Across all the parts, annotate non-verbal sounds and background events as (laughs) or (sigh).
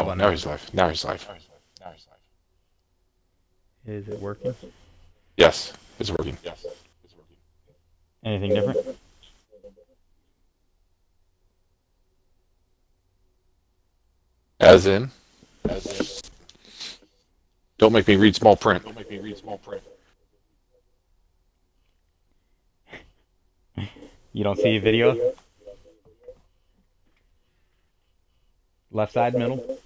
Oh, now he's live. Now he's live. Is it working? Yes, it's working. Yes, it's working. Anything different? As in? As in. Don't make me read small print. Don't make me read small print. You don't see a video? Left side, middle?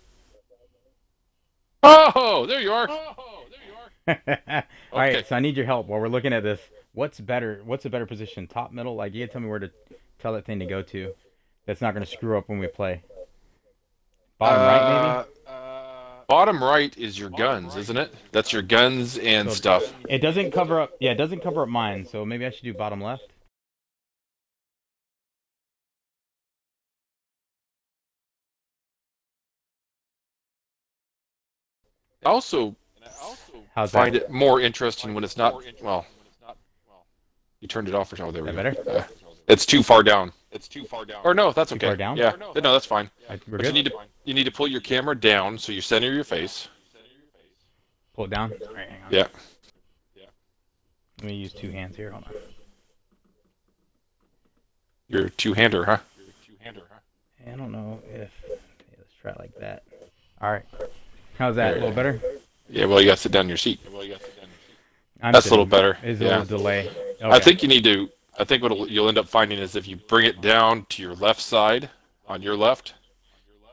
Oh, there you are. Oh, there you are. Okay. right, so I need your help while we're looking at this. What's better? What's a better position? Top, middle? Like, you gotta tell me where to tell that thing to go to. That's not gonna screw up when we play. Bottom uh, right, maybe. Uh, bottom right is your guns, right. isn't it? That's your guns and so stuff. It doesn't cover up. Yeah, it doesn't cover up mine. So maybe I should do bottom left. I also, How's find that? it more interesting when it's not. Well, you turned it off or something. There we that go. better? Uh, it's too far down. It's too far down. Or no, that's okay. Far down? Yeah, no, that's fine. I, but good? you need to you need to pull your camera down so you center your face. Pull it down. All right, hang on. Yeah. Yeah. Let me use two hands here. Hold on. Your two-hander, huh? Your two-hander, huh? I don't know if. Okay, let's try it like that. All right. How's that? A little better? Yeah, well, you got to sit down in your seat. That's a little better. Is yeah. a little delay. Okay. I think you need to. I think what you'll end up finding is if you bring it down to your left side, on your left,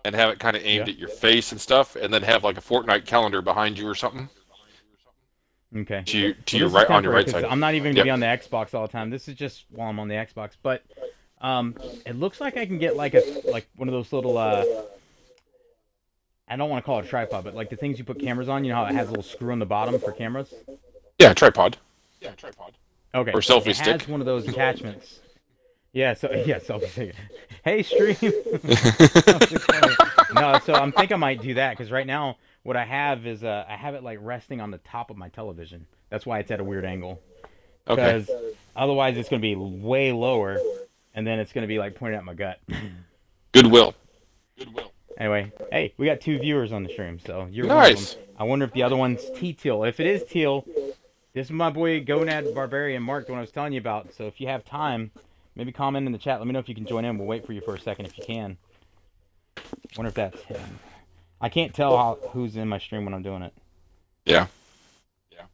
and have it kind of aimed yeah. at your face and stuff, and then have like a Fortnite calendar behind you or something. Okay. To, you, to well, your right on your right side. I'm not even gonna yep. be on the Xbox all the time. This is just while I'm on the Xbox, but um, it looks like I can get like a like one of those little uh I don't want to call it a tripod, but like the things you put cameras on, you know how it has a little screw on the bottom for cameras? Yeah, tripod. Yeah, tripod. Okay. Or selfie it stick. has one of those attachments. Yeah, so (laughs) yeah, selfie stick. Hey, stream. (laughs) no, so I'm think I might do that because right now what I have is uh, I have it like resting on the top of my television. That's why it's at a weird angle. Because okay. otherwise it's going to be way lower, and then it's going to be like pointing at my gut. Goodwill. Goodwill. Anyway, hey, we got two viewers on the stream, so you're nice. I wonder if the other one's T Teal. If it is Teal, this is my boy Gonad Barbarian Mark, the one I was telling you about. So if you have time, maybe comment in the chat. Let me know if you can join in. We'll wait for you for a second if you can. Wonder if that's him. I can't tell how, who's in my stream when I'm doing it. Yeah. Yeah.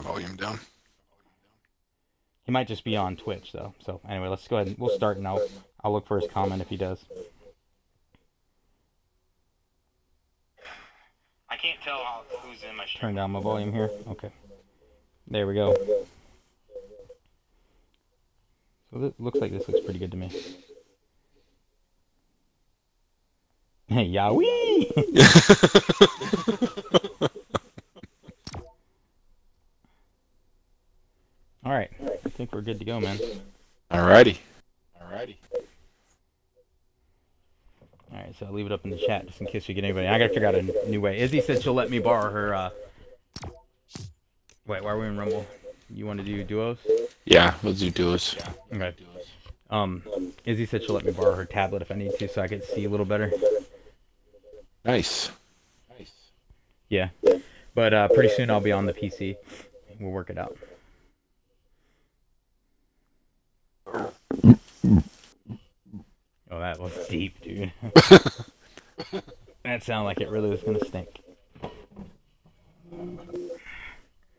volume down. He might just be on Twitch though. So anyway, let's go ahead and we'll start and I'll I'll look for his comment if he does. I can't tell who's in my stream. Turn down my volume here. Okay. There we go. So it looks like this looks pretty good to me. Hey, Yahweh! (laughs) Alright, I think we're good to go, man. All righty. All right, so I'll leave it up in the chat just in case we get anybody. I gotta figure out a new way. Izzy said she'll let me borrow her. Uh... Wait, why are we in Rumble? You want to do duos? Yeah, let's do duos. Yeah. Okay. Um, Izzy said she'll let me borrow her tablet if I need to, so I can see a little better. Nice. Nice. Yeah, but uh, pretty soon I'll be on the PC. We'll work it out. Oh, that was uh, deep, dude. (laughs) that sounded like it really was gonna stink.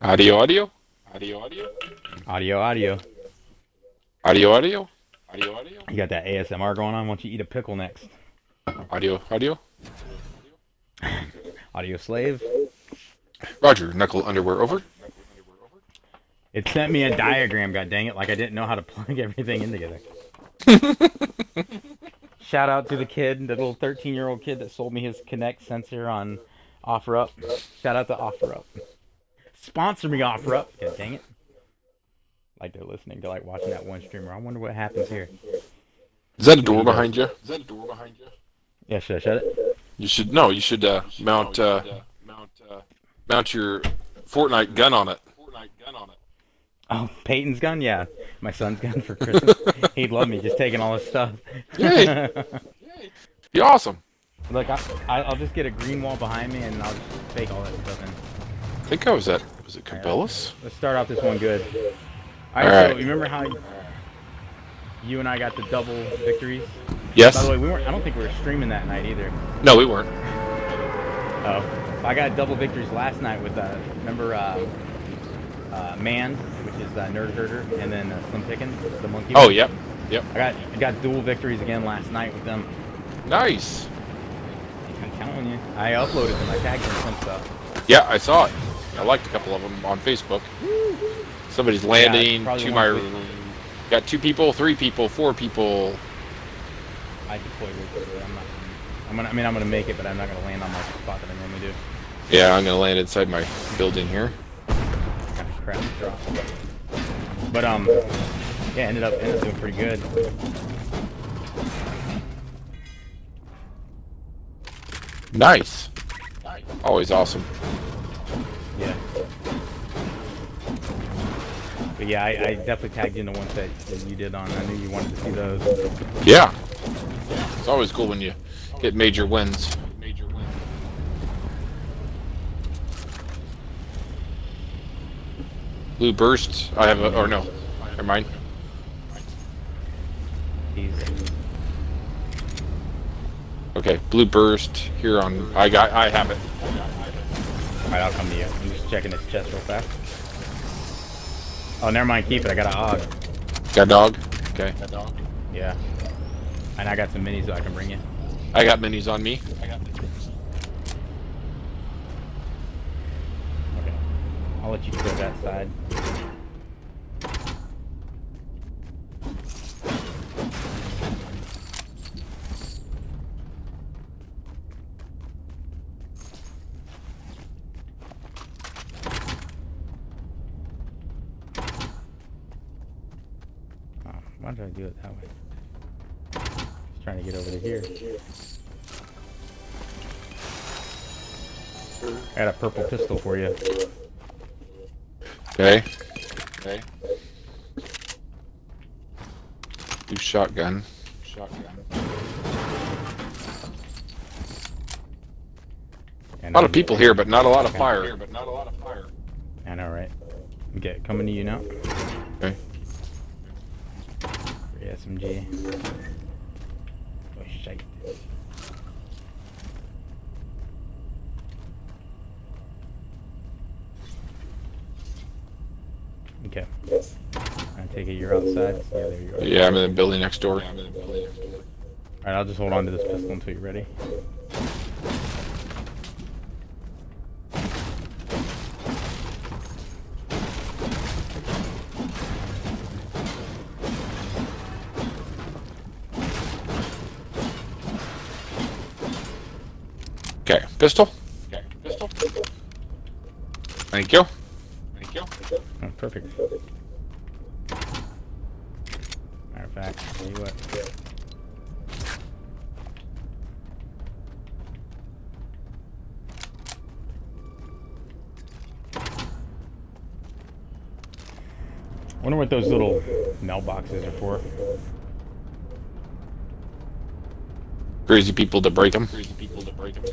Audio, audio, audio, audio, audio, audio, audio, audio, audio, audio. You got that ASMR going on. Why don't you eat a pickle next? Audio, audio, (laughs) audio slave. Roger, knuckle underwear over. It sent me a diagram. God dang it! Like I didn't know how to plug everything in together. (laughs) Shout out to the kid, the little 13 year old kid that sold me his Kinect sensor on OfferUp. Shout out to OfferUp. Sponsor me, OfferUp. God dang it. Like they're listening to like watching that one streamer. I wonder what happens here. Is that a door behind you? Is that a door behind you? Yeah, should I shut it? You should no. You should uh, mount uh, mount uh, mount your Fortnite gun on it. Fortnite gun on it. Oh, Peyton's gun? Yeah. My son's gun for Christmas. (laughs) He'd love me just taking all his stuff. Yay! (laughs) Be awesome. Look, I, I, I'll just get a green wall behind me and I'll just fake all that stuff in. I think I was at. Was it Cabela's? Let's start off this one good. All right, Alright. so remember how you and I got the double victories? Yes. By the way, we weren't. I don't think we were streaming that night either. No, we weren't. Oh, I got double victories last night with uh, remember uh, uh, Man, which is uh, Nerd Herder, and then uh, Slim Pickens, the monkey. Oh, yep. Yep. I got I got dual victories again last night with them. Nice. I'm telling you, I uploaded them. I tagged them some stuff. Yeah, I saw it. I liked a couple of them on Facebook. Somebody's landing probably to my. Got two people, three people, four people. I deployed it. I'm not. I'm gonna. I mean, I'm gonna make it, but I'm not gonna land on my spot that I normally do. Yeah, I'm gonna land inside my building here. Kind of crap drop. But um, yeah, ended up ended up doing pretty good. Nice. Always awesome. Yeah. But yeah, I, I definitely tagged you in the ones that, that you did on. I knew you wanted to see those. Yeah. It's always cool when you get major wins. Major win. Blue burst. I have a. Or no. Never mind. He's Okay, blue burst here on. I got. I have it. Alright, I'll come to you. I'm just checking his chest real fast. Oh, never mind. Keep it. I got a hog. Got a dog. Okay. That dog. Yeah. And I got some minis that I can bring you. I got minis on me. I got the Okay. I'll let you go that side. Oh, why did I do it that way? Just trying to get over to here. I got a purple pistol lot of people here, but not a lot of Okay. fire. Here, but not a lot of fire. I know, right? Okay, coming to you now. Okay. Free SMG. Oh shit. Okay. I take it you're outside. Yeah, there you are. Yeah, I'm in the building next door. Yeah, I'm in the building next door. Alright, I'll just hold on to this pistol until you're ready. Pistol. Okay. Pistol. Thank you. Thank you. Oh, perfect. Matter of fact, tell you what. Wonder what those little mailboxes are for. Crazy people to break them. Crazy people to break them.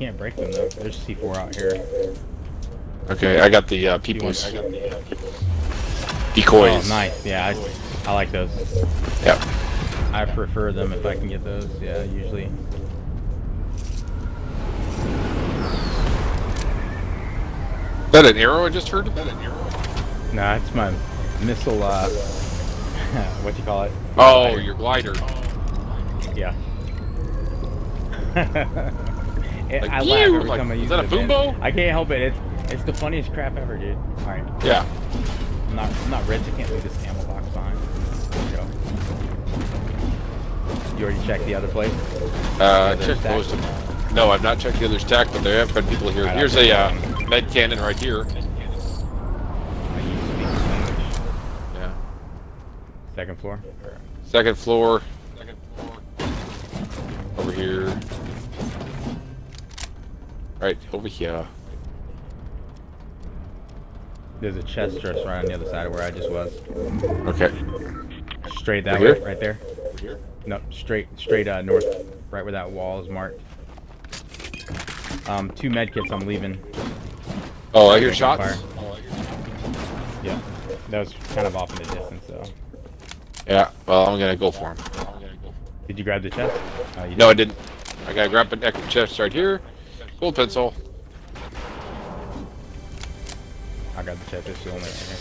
Can't break them though. There's C4 out here. Okay, I got the uh, people's I got the uh, decoys. Oh, nice. Yeah, I, I like those. Yep. I prefer them if I can get those. Yeah, usually. Is that an arrow I just heard? Is that an arrow? Nah, it's my missile. Uh, (laughs) what do you call it? Oh, Glider. your glider. Yeah. (laughs) It- Like I you, laugh every like, time I is use that a it, man. Boombo? I can't help it. It's it's the funniest crap ever, dude. All right, Yeah. I'm not I'm not rich. I can't leave this ammo box behind. Go. You already checked the other place? Uh, Yeah, check there's most of them. No, I've not checked the other stack, but there have been people here. Alright, Here's a uh, med cannon right here. I use speak language. Yeah. Second floor. Second floor Second floor. over here. Right over here. There's a chest just right on the other side of where I just was. Okay. Straight that way, right there. Over here. No, straight, straight uh, north, right where that wall is marked. Um, two medkits. I'm leaving. Oh, I hear shots. fire. Yeah, that was kind of off in the distance, though. Yeah. Well, I'm gonna go for him. Did you grab the chest? Oh, you No, I did. didn't. I gotta grab an extra chest right here. Gold pencil. I got the chest. It's the only right here.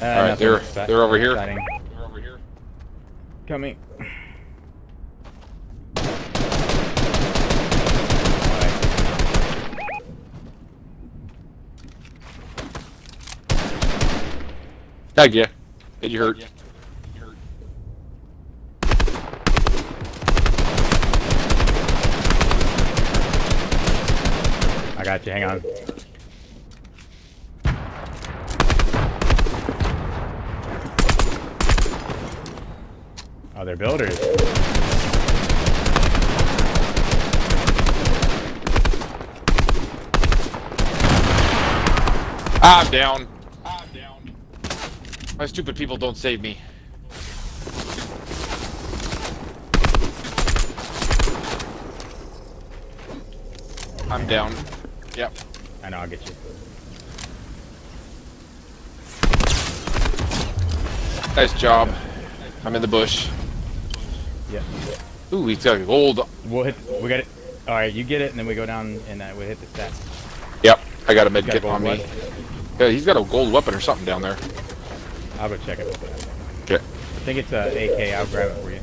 Uh, All right, they're- exci- they're over here. exciting. They're over here. Coming. Tag ya. Did you hurt? Yeah. You hurt. I got you. Hang on. Oh, they're builders. I'm down. Ah, down. My stupid people don't save me. I'm down. Yep. I know. I'll get you. Nice job. I'm in the bush. Yep. Ooh, he's got gold. We'll hit. We got it. All right, you get it, and then we go down and uh, we hit the stat. Yep. I got a med kit gold on me. what? Yeah, he's got a gold weapon or something down there. I'll go check it. Okay. I think it's a AK. I'll grab it for you.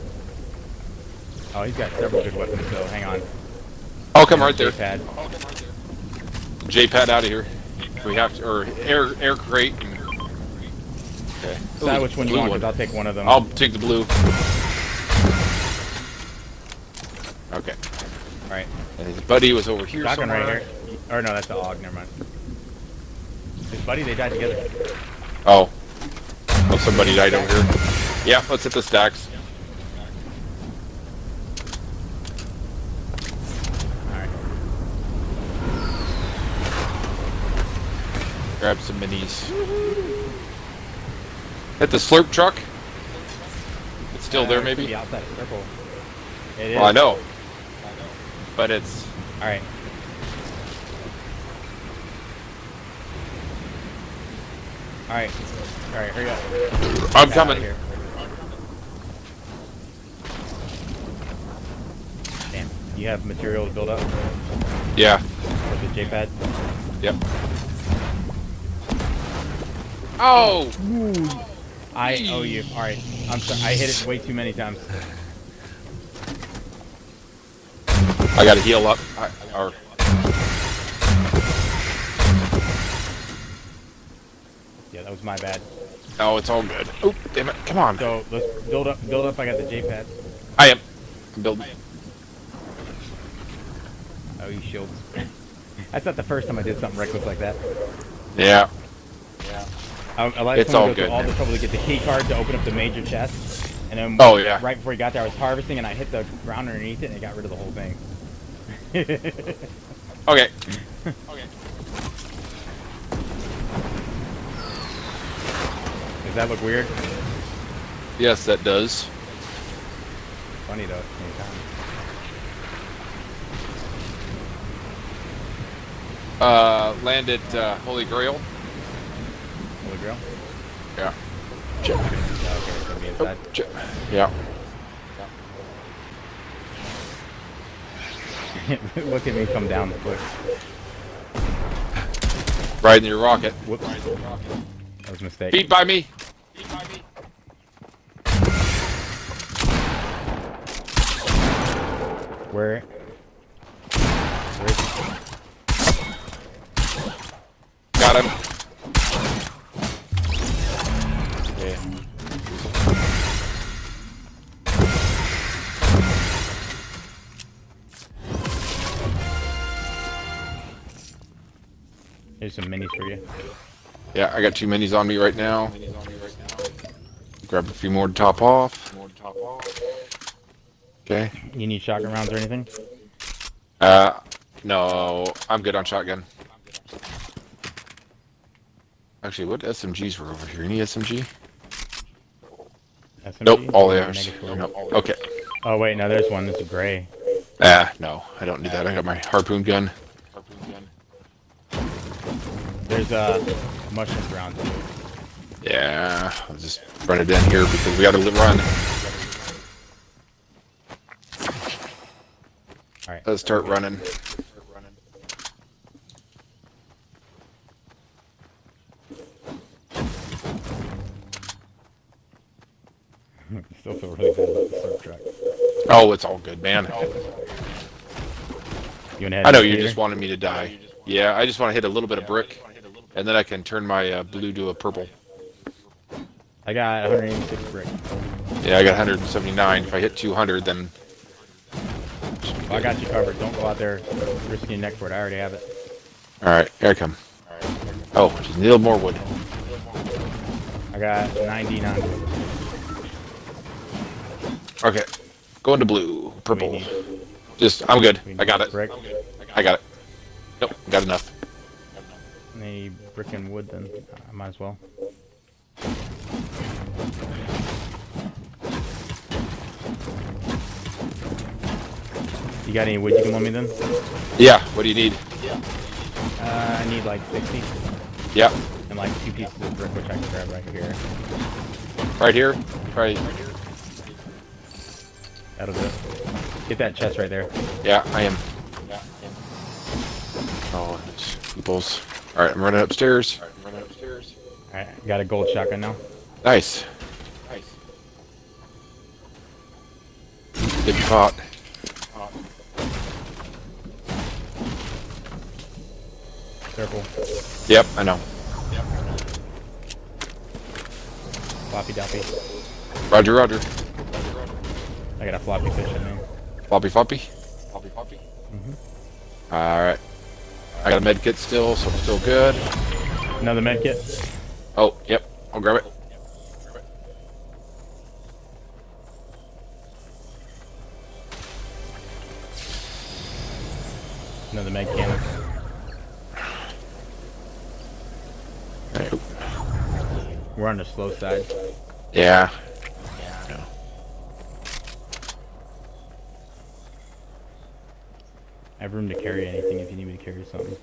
Oh, he's got several good weapons. So hang on. I'll come right there. Pad. J-pad out of here. We have to, or air air crate. And, okay. Decide Ooh, which one you want, because I'll take one of them. I'll take the blue. Okay. All right. And his buddy was over here Shotgun somewhere. right here. Or no, that's the AUG. Never mind. His buddy, they died together. Oh. Oh, somebody died over here. Yeah, let's hit the stacks. All right. Grab some minis. Hit the slurp truck. It's still there, Uh, it's maybe? The outside circle. It is. Well, I know. But it's. All right. All right. All right. Hurry up. I'm coming. here. Damn. You have material to build up Yeah. with the J-pad. Yep. Oh! I owe you. All right. I'm sorry. I hit it way too many times. I gotta heal up. I, or, Yeah, that was my bad. oh, it's all good. Oh, damn it. Come on. So let's build up. Build up. I got the J-pad. I am. I'm building. Oh, you shields. (laughs) That's not the first time I did something reckless like that. Yeah. I, I like It's all good, all the trouble to get the key card to open up the major chest, and then Oh, yeah. right before he got there, I was harvesting and I hit the ground underneath it and it got rid of the whole thing. (laughs) Okay. Okay. Does that look weird? Yes, that does. Funny though. At the same time. Uh, land at uh, Holy Grail. Holy Grail. Yeah. Oh, yeah, okay, it's gonna be inside. Ch- Yeah. look at me come down the cliff. Riding your rocket. Whoops. That was a mistake. Feet by me. Where? Where is he? Got him. Some minis for you. Yeah, I got two minis on me right now. Grab a few more to top off. More to top off. Okay. You need shotgun rounds or anything? Uh, no, I'm good on shotgun. Actually, what SMGs were over here? Any SMG? SMG? Nope, all the Or others. Negatory? Nope. Okay. Oh wait, no, there's one. that's a gray. Ah, no, I don't need that. I got my harpoon gun. There's uh, mushroom rounds too. Yeah, I'll just run it in here because we gotta run. All right. Let's start running. (laughs) Still feel really bad about the slurp truck. Oh, it's all good, man. You I know you just wanted me to die. Yeah, I just want to hit a little bit of brick, and then I can turn my uh, blue to a purple. I got 186 brick. Yeah, I got 179. If I hit 200, then I got you covered. Don't go out there risking your neck for it. I already have it. all right, here I come. Oh, just need a little more wood. I got 99. Okay, going to blue, purple. Just, I'm good. I got it. I got it. Nope, got enough. Any brick and wood then? I might as well. You got any wood you can lend me then? Yeah. What do you need? Uh, I need like 60 Yeah, and like two pieces of brick, which I can grab right here. right here. Right. That'll do it. Get that chest right there. Yeah, I am. Yeah Oh, it's people's. All right, I'm running upstairs. Alright, I'm running upstairs. Alright, got a gold shotgun now. Nice. Good pot. Circle. Yep, I know. Yep. Floppy doppy. Roger, Roger. I got a floppy fish in there. Floppy, floppy. Floppy floppy? Mm-hmm. All right. I got a med kit still, so I'm still good. Another med kit. Oh, yep. I'll grab it. Another med cannon. Alright. We're on the slow side. Yeah. I have room to carry anything if you need me to carry something.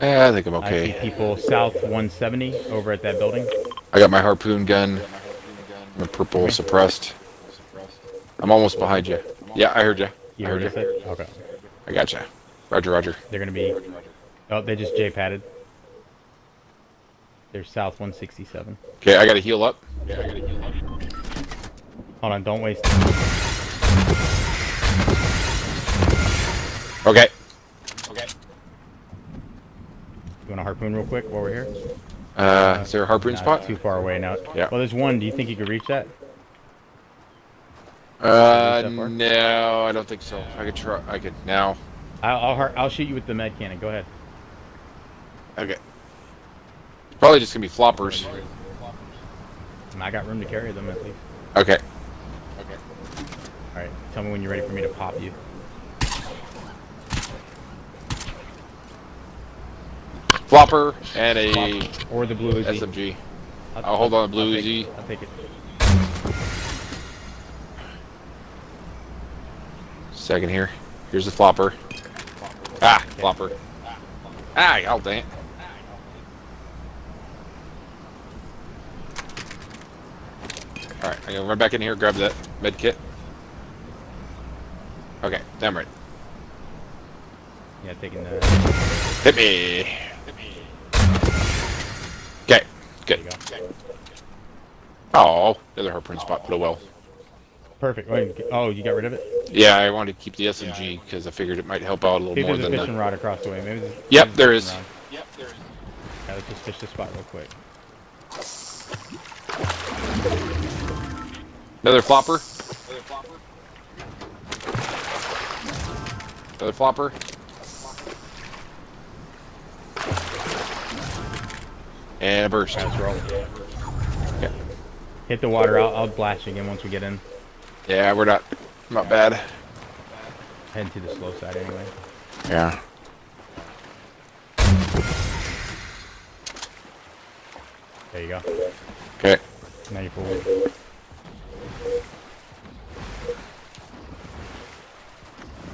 Eh, I think I'm I see okay. people south 170 over at that building. I got my harpoon gun. My purple suppressed. I'm almost behind you. Yeah, I heard you. You I heard heard you. it? Okay. I got you. Roger, Roger. They're gonna be. Oh, they just J padded. They're south 167. Okay, I gotta heal up. Hold on, don't waste. Okay. Okay. You want a harpoon real quick while we're here? Uh, is there a harpoon spot? Too far away now. Yeah. Well, there's one. Do you think you could reach that? Uh, that no, I don't think so. I could try. I could now. I'll I'll, I'll shoot you with the med cannon. Go ahead. Okay. Probably just gonna be floppers. And I got room to carry them at least. Okay. Okay. All right. Tell me when you're ready for me to pop you. Flopper and a Or the blue Uzi. SMG. I'll hold on to blue I'll Uzi. I'll take it. Second here. Here's the flopper. Ah, flopper. Ah, oh dang it. Alright, I'm gonna run back in here, grab that med kit. Okay, damn right. Yeah, taking the. Hit me. Okay, good. Oh, the other harpoon spot put a well. Perfect. Oh, Wait, oh, you got rid of it? Yeah, I wanted to keep the SMG because I figured it might help out a little See if more there's a than fishing the. rod across the way. Maybe there's, Yep, maybe there there's a is. fishing rod. Yep, there is. Yeah, let's just fish this spot real quick. Another flopper. Another flopper. Another flopper. And a burst. Right, yeah. Hit the water. I'll, I'll blast again once we get in. Yeah, we're not not bad. Head to the slow side anyway. Yeah. There you go. Okay. Now you're forward.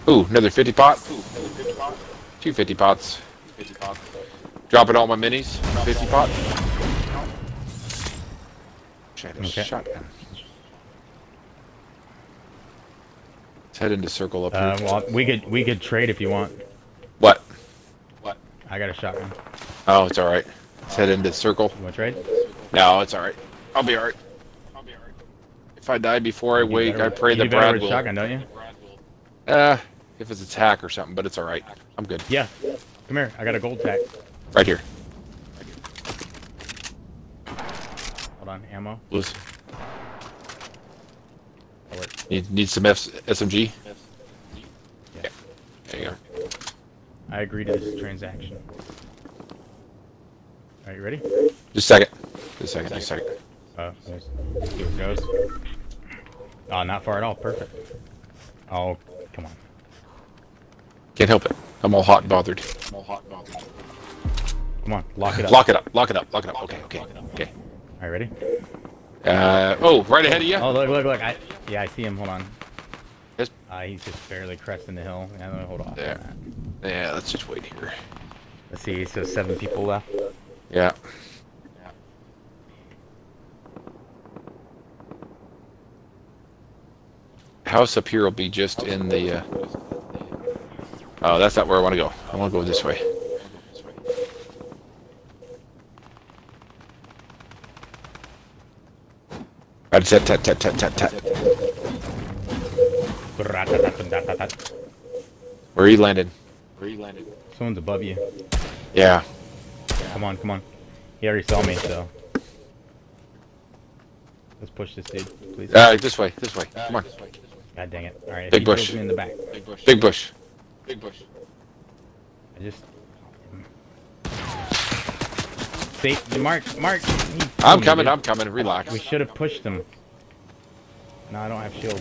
Ooh, another 50 pot. Ooh, another 50 pot. Two 50 pots. 50 pots. Dropping all my minis. 50 pot. Shadow Okay. shotgun. Let's head into circle up Uh, here. well, we could we could trade if you want. What? What? I got a shotgun. Oh, it's alright. Let's head into circle. You want to trade? No, it's alright. I'll be alright. If I die before I You wake, better I pray you that do better Brad with a will. shotgun, don't you? Uh, if it's attack or something, but it's alright. I'm good. Yeah. Come here. I got a gold tack. Right here. Hold on. Ammo. Lewis. That works. Need, need some F- SMG? Yeah. There you go. I agree to this transaction. Are you ready? Just a second. Just a second. Just a second. Uh, let's see where it goes. Oh, not far at all. Perfect. Oh, come on. Can't help it. I'm all hot and bothered. Come on. Lock it up. Lock it up. Lock it up. Lock it up. Okay. Okay. Okay. You ready? Uh, oh, right ahead of you. Oh, look, look, look. I, yeah, I see him. Hold on. Yes. Uh, he's just barely cresting the hill. Yeah, hold off. on There. that. Yeah, let's just wait here. Let's see. So seven people left. Yeah. House up here will be just in the. Uh... Oh, that's not where I want to go. I want to go this way. Right, tat tat tat tat tat tat. Rat-tat-tat-tat-tat-tat. Where are you landing? Someone's above you. Yeah. Come on, come on. He already saw me, so. Let's push this dude, please. Uh, this way. This way. Come on. God dang it. Alright, Big bush. kills me in the back. Big bush. I just. Mark, Mark. I'm coming. dude. I'm coming. Relax. We should have pushed him. No, I don't have shield.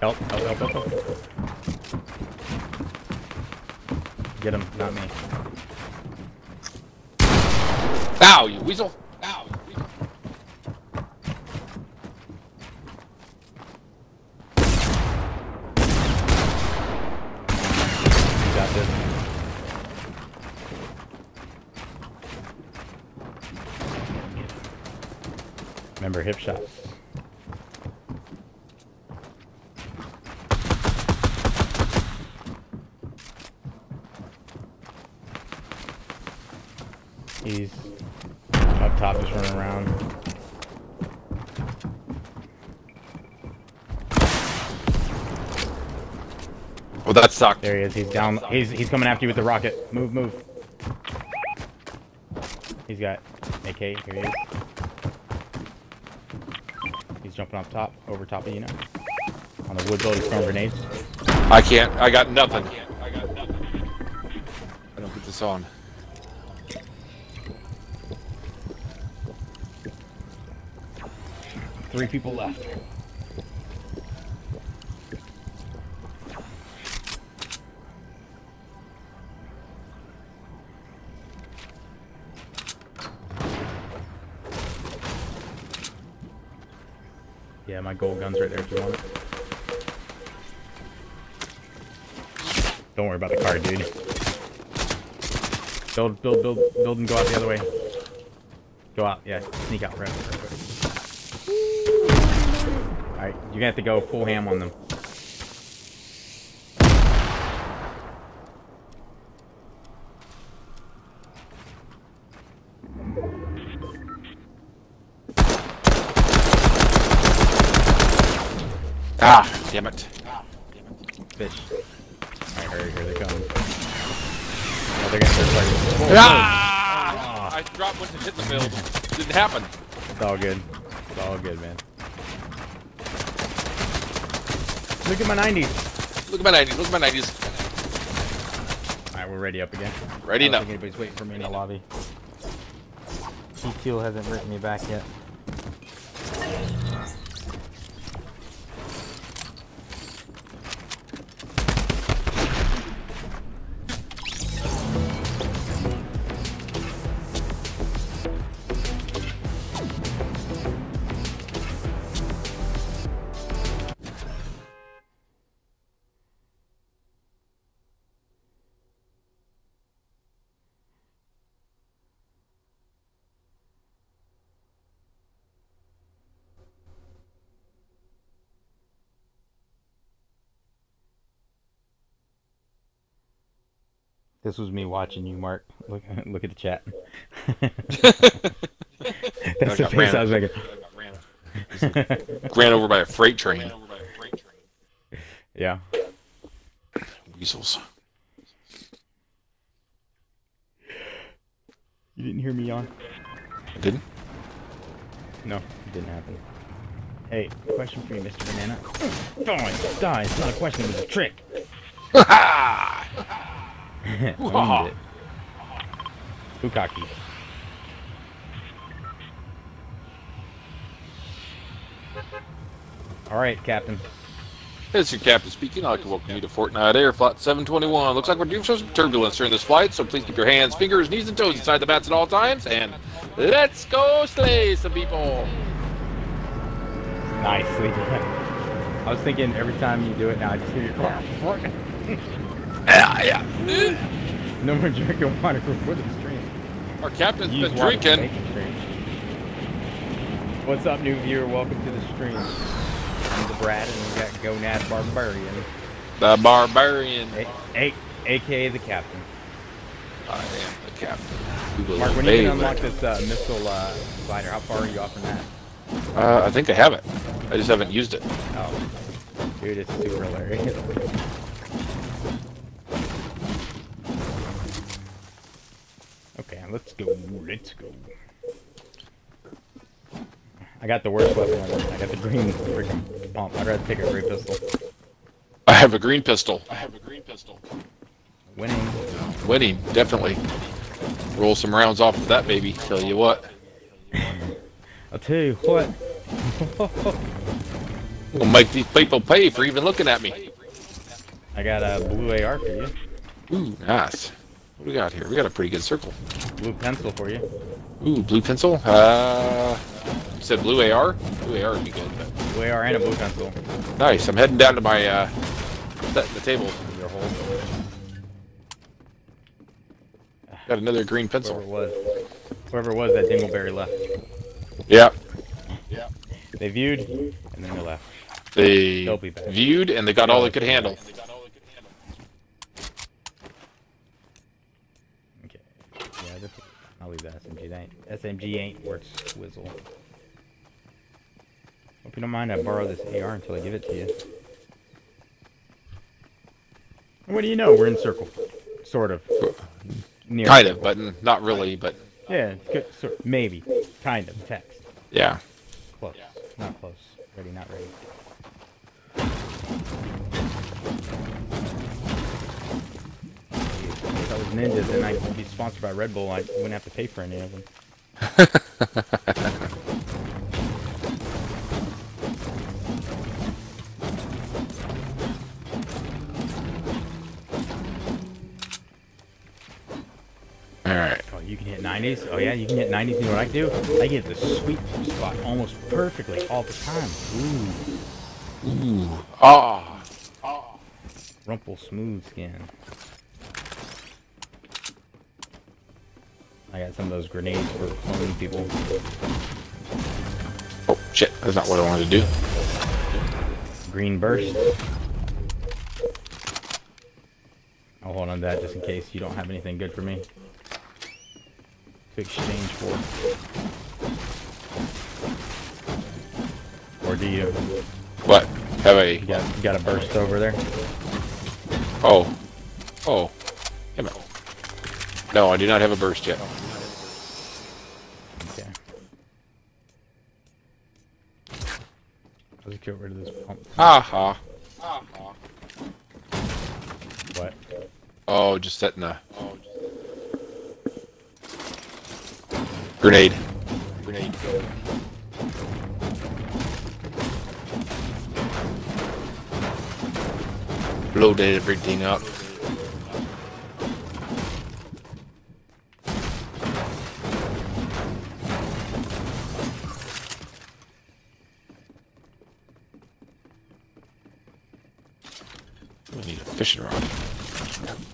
Help, help, help, help, help. Get him, not me. Ow, you weasel. Ow, you weasel. You got this. Remember hip shots. He's up top, just running around. Well, that sucked. There he is. He's down. He's he's coming after you with the rocket. Move, move. He's got AK. Here he is. Jumping up top, over top of you now. On the wood building, throwing grenades. I can't. I got nothing. I don't get this on. Three people left. My gold gun's right there if you want it. Don't worry about the car, dude. Build, build, build, build and go out the other way. Go out, yeah. Sneak out quick. Alright, you're gonna have to go full ham on them. Ah, damn it. Fish. Alright, hurry, here they come. Oh, they're gonna start fighting. Whoa, Ah! I dropped when it hit the build. Didn't happen. whoa. It's all good. It's all good, man. Look at my 90s. Look at my 90s. Look at my 90s. Alright, we're ready up again. Ready I don't now. think anybody's waiting for me in the lobby. T-Teal hasn't written me back yet. This was me watching you, Mark. Look, (laughs) look at the chat. (laughs) That's the face. I was making. Ran over by a freight train. yeah. Weasels. You didn't hear me on? Didn't? No, it didn't happen. Hey, question for you, Mr. Banana. Die, die. It's not a question, it was a trick. (laughs) Owned it. Bukaki. Alright, Captain. This is your captain speaking. I'd like to welcome you to Fortnite Air Flight 721. Looks like we're due for some turbulence during this flight, so please keep your hands, fingers, knees, and toes inside the mats at all times, and let's go slay some people. Nicely done. I was thinking every time you do it now, I just hear your car. (laughs) Yeah, yeah. No more drinking water before the stream. Our captain's Use been drinking. What's up, new viewer? Welcome to the stream. I'm the Brad, and we got Gonad Barbarian, The barbarian. a- a- aka the Captain. I am the captain. We Mark, when are you obey gonna unlock this uh, missile uh, glider? How far are you off from that? Uh, I think I have it. I just haven't used it. Oh, dude, it's super hilarious. (laughs) Okay, let's go. Let's go. I got the worst weapon ever. I got the green freaking pump. I'd rather take a green pistol. I have a green pistol. I have a green pistol. Winning. Winning, definitely. Roll some rounds off of that baby. Tell you what. I'll tell you what. (laughs) We'll make these people pay for even looking at me. I got a blue AR for you. Ooh, nice. What do we got here? We got a pretty good circle. Blue pencil for you. Ooh, blue pencil. Uh, you said blue AR? Blue AR would be good. But Blue AR and a blue pencil. nice. I'm heading down to my uh, the table. Your hole. Got another green Whoever pencil. it was. Whoever it was that Dingleberry left. Yeah. Yeah. They viewed, and then they left. They They'll be back. viewed and they got all they could handle. They got all they could handle. Okay. Yeah, this, I'll leave that SMG. That ain't, SMG ain't worth swizzle. Hope you don't mind I borrow this AR until I give it to you. What do you know? We're in circle. Sort of. Near Kind of, circle. but not really. But Yeah, good. Sort maybe. Kind of. Text. yeah. Close. Not close. Ready, not ready. Ninjas and I'd be sponsored by Red Bull, I wouldn't have to pay for any of them. All right. Oh, you can hit 90s? Oh, yeah, you can hit 90s. You know what I do? I get the sweet spot almost perfectly all the time. Ooh, Ooh. Ah. Oh, rumple smooth skin. I got some of those grenades for cloning people. Oh shit. That's not what I wanted to do. Green burst. I'll hold on to that just in case you don't have anything good for me to exchange for. Or do you? What? Have a You got, you got a burst over there? Oh. Oh. No, I do not have a burst yet. Okay. Let's get rid of this pump. Aha. ah, ah. What? Oh, just setting a Oh, grenade. grenade. Loaded everything up. We need a fishing rod.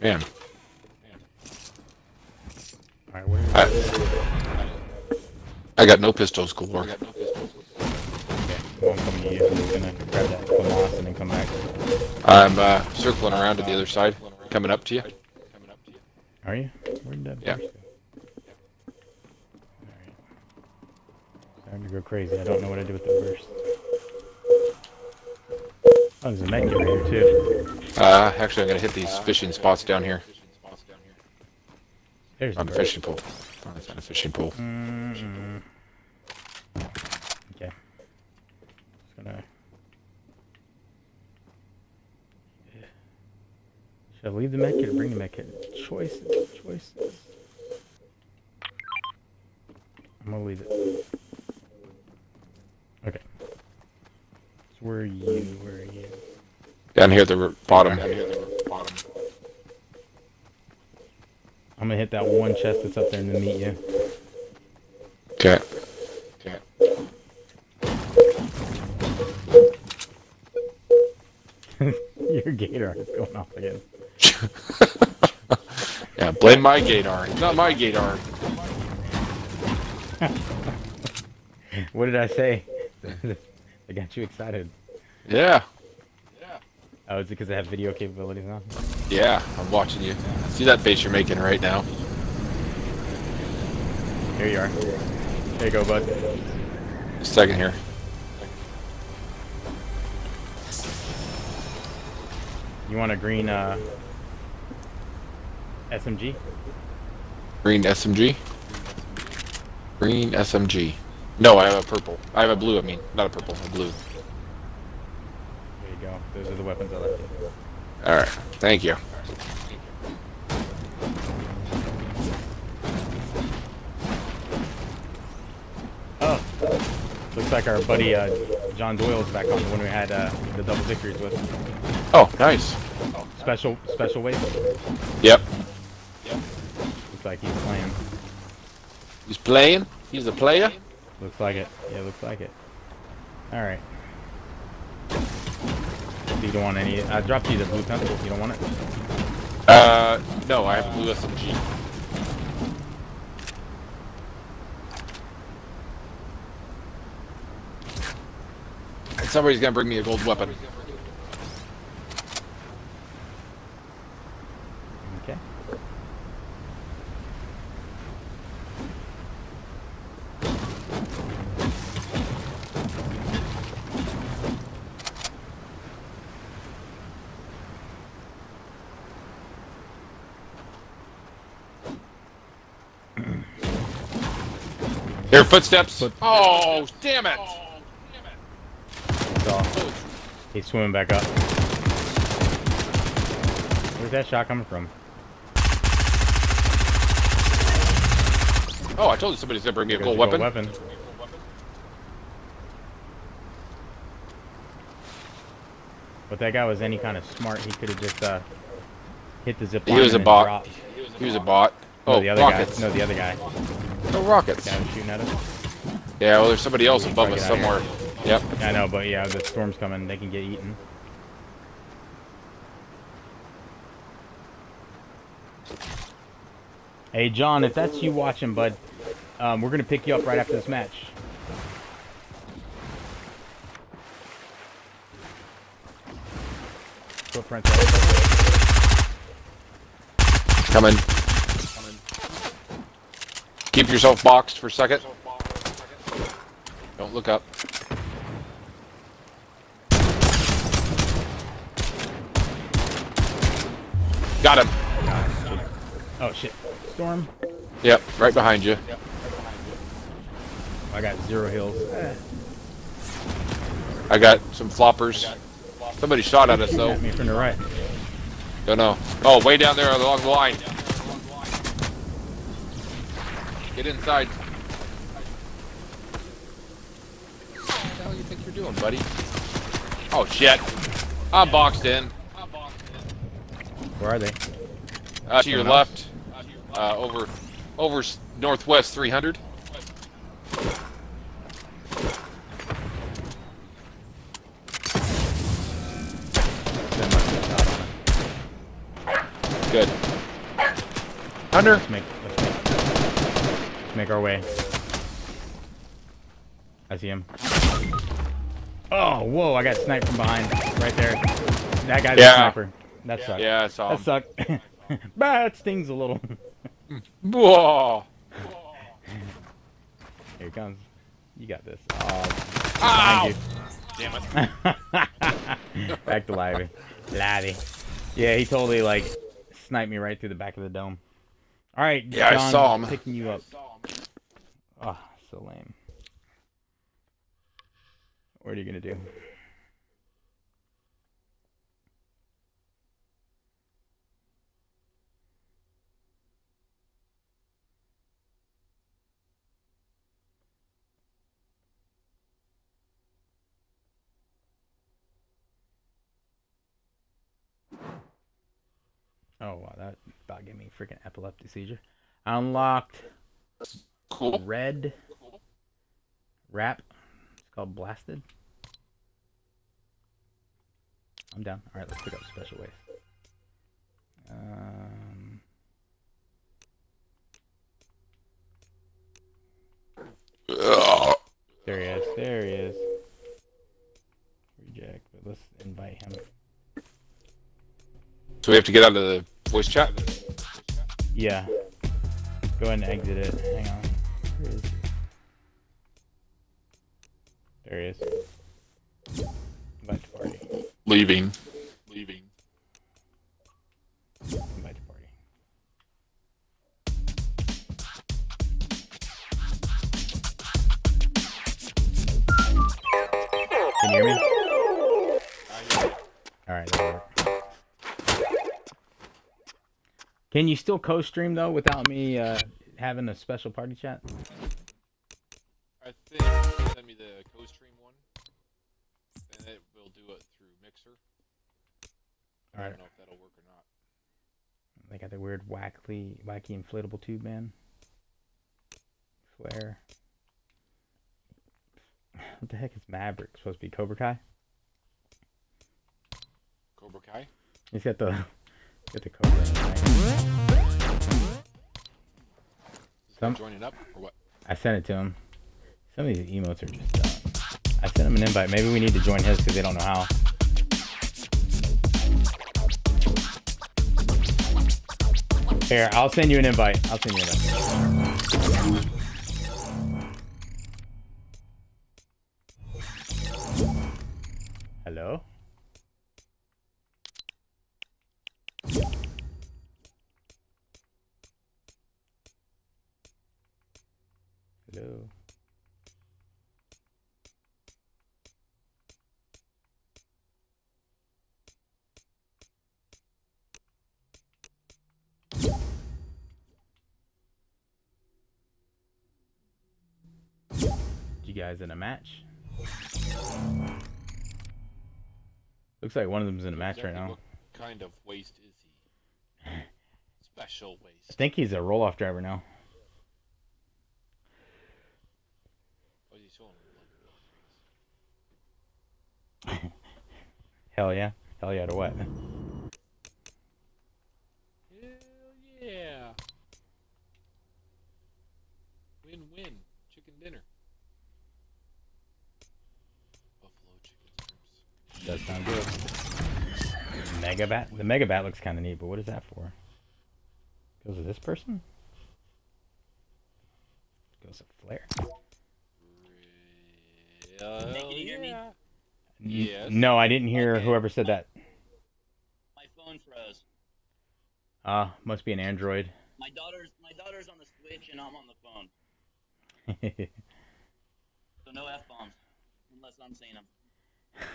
Man, Alright, where I, I got no pistols galore. Okay, I'm coming to you. I'm gonna grab that FAMAS and then come back. I'm uh, circling around to the other side, coming up to you. Are you? Where did that Yeah. go? Starting to go crazy. I don't know what I did with the burst. Oh, there's a kit right here too. Uh, actually, I'm gonna hit these fishing spots down here There's the on the burst. fishing pole. On a fishing pole. Mm-mm. Okay. Just gonna. Leave the med kit or bring the med kit? Choices, choices. I'm gonna leave it. Okay. So where are you? Where are you? Down here at the bottom. Down here at the bottom. I'm gonna hit that one chest that's up there and then meet you. Okay. (laughs) Your gator is going off again. Blame my Gator. It's not my Gator. (laughs) What did I say? (laughs) I got you excited. Yeah. Yeah. Oh, is it because I have video capabilities now? Yeah, I'm watching you. See that face you're making right now? Here you are. There you go, bud. Just second here. You want a green uh, SMG? Green SMG. Green SMG. No, I have a purple. I have a blue, I mean. Not a purple, a blue. There you go. Those are the weapons I left you. Alright, thank you. Oh, looks like our buddy uh, John is back on the one we had uh, the double victories with. Oh, nice. Special, special waste. Yep. Looks like he's playing. He's playing. He's a player. Looks like it. Yeah, looks like it. All right. So you don't want any? I dropped you the blue pencil. You don't want it? Uh, no, I have a blue SMG. Somebody's gonna bring me a gold weapon. Okay. Here, footsteps. Foot- Oh, damn it! So he's swimming back up. Where's that shot coming from? Oh, I told you somebody's gonna bring me a There's gold weapon. weapon. But that guy was any kind of smart. He could have just uh, hit the zip line. He line was a bot. dropped. He was a bot. No, Oh, the other rockets. guy. No, the other guy. No rockets. Guy was shooting at us. Yeah, well, there's somebody else above us somewhere. Yep. I know, but yeah, the storm's coming. They can get eaten. Hey, John, if that's you watching, bud, um, we're gonna pick you up right after this match. Footprints. Right Coming. Keep yourself boxed for a second. Don't look up. Got him. oh shit! Storm. Yep, right behind you. I got zero heals. I got some floppers. Somebody shot at us though. At me from the right. Don't know. Oh, way down there along the line. Get inside. What the hell you think you're doing, buddy? Oh shit. I'm boxed in. Where are they? Uh, to your Someone left. Uh, over, over northwest 300. They must have shot. Good. Hunter. Let's make, let's make, let's make our way. I see him. Oh, whoa! I got sniped from behind, right there. That guy's Yeah. a sniper. That sucked. Yeah, I saw That him. sucked. bah, (laughs) it stings a little. (laughs) Whoa! Here he comes. You got this. Oh, Ow! behind Damn it. (laughs) Back to Livy. Livy. Yeah, he totally like sniped me right through the back of the dome. All right, Yeah, I saw him. Picking you up. Oh, so lame. What are you gonna do? Oh wow, that about gave me freaking epileptic seizure. Unlocked Cool. red wrap. It's called blasted. I'm down. All right, let's pick up special waste. Um, there he is. There he is. Reject, but let's invite him. So we have to get out of the voice chat. Yeah. Go ahead and exit it. Hang on. Leaving. Leaving. Invite to party. Can you hear me? Alright, that'll work. Can you still co-stream though without me uh, having a special party chat? Weird wacky, inflatable tube man. Flare. What the heck is Maverick? Supposed to be Cobra Kai? Cobra Kai. He's got the, got the Cobra. Some- joining up or what? I sent it to him. Some of these emotes are just dumb. I sent him an invite. Maybe we need to join his because they don't know how. Here, I'll send you an invite. I'll send you an invite. Guys in a match? Looks like one of them's in a match right now. What kind of waste is he? (laughs) Special I think he's a roll-off driver now. What is he showing? Like, (laughs) Hell yeah. Hell yeah to what? Hell yeah. Win Does sound good. Mega bat. The mega bat looks kind of neat, but what is that for? Goes to this person? Goes to flare. Hell Nick, can you hear me? yeah. Yes. No, I didn't hear Okay. whoever said that. My phone froze. Ah, must be an Android. My daughter's my daughter's on the Switch and I'm on the phone. (laughs) So no f bombs, unless I'm saying them.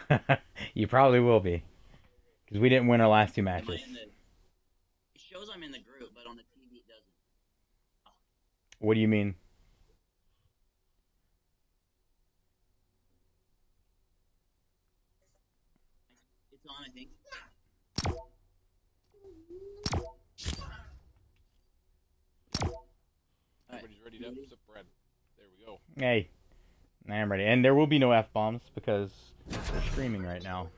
(laughs) you probably will be. Because we didn't win our last two matches. the? It shows I'm in the group, but on the TV it doesn't. What do you mean? It's on, I think. Everybody's ready to up some bread. There we go. Hey. I am ready. And there will be no F bombs because we're screaming right now.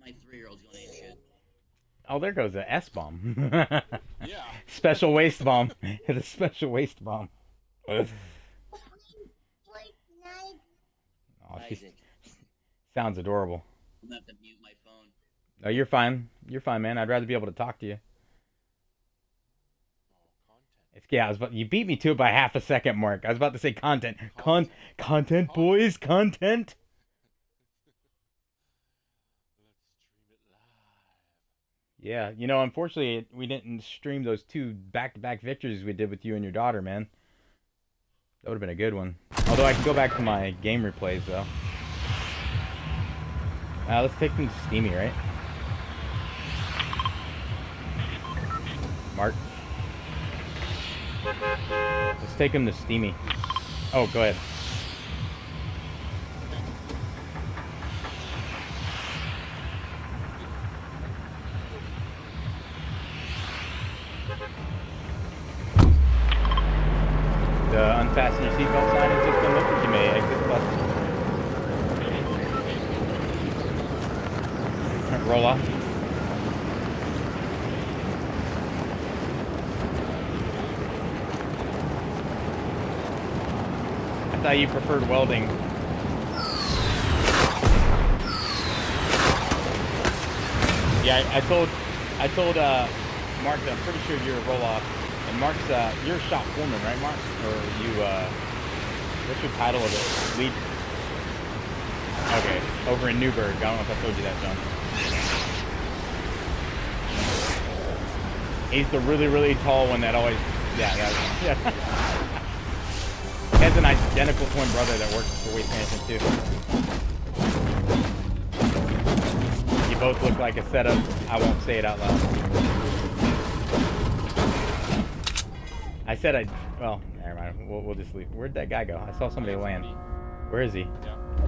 My three-year-old's going ape shit. Oh, there goes the S bomb. (laughs) Yeah. special waste bomb. (laughs) the special waste bomb. (laughs) Oh Isaac. Sounds adorable. I'm gonna have to mute my phone. Oh, you're fine. You're fine, man. I'd rather be able to talk to you. It's, yeah, I was about, you beat me to it by half a second, Mark. I was about to say content. Con content, boys, content. Yeah, you know, unfortunately, we didn't stream those two back-to-back victories we did with you and your daughter, man. That would have been a good one. Although I can go back to my game replays, though. Uh, let's take them to Steamy, right? Mark. Let's take him to Steamy. Oh, go ahead. The unfasten your seatbelt sign is just a look at you may exit bus. Roll off. I thought you preferred welding. Yeah, I, I told I told uh, Mark that I'm pretty sure you're a roll off. And Mark's uh, you're a shop foreman, right, Mark? Or you uh, what's your title of it? Lead. Okay, over in Newburgh. I don't know if I told you that, John. He's the really, really tall one that always. Yeah, that, yeah. (laughs) has an identical twin brother that works for Waste Management too. You both look like a setup. I won't say it out loud. I said I. Well, never mind. We'll, we'll just leave. Where'd that guy go? I saw somebody land. Where is he?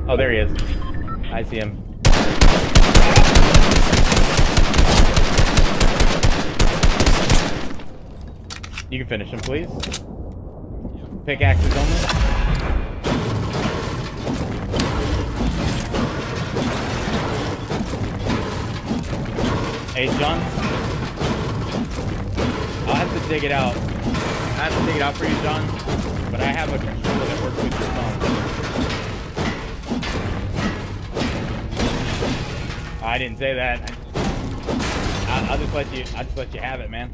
Oh, there he is. I see him. You can finish him, please. Pickaxes only. Hey, John. I'll have to dig it out. I have to dig it out for you, John. But I have a controller that works with your phone. I didn't say that. I, I'll just let you. I'll just let you have it, man.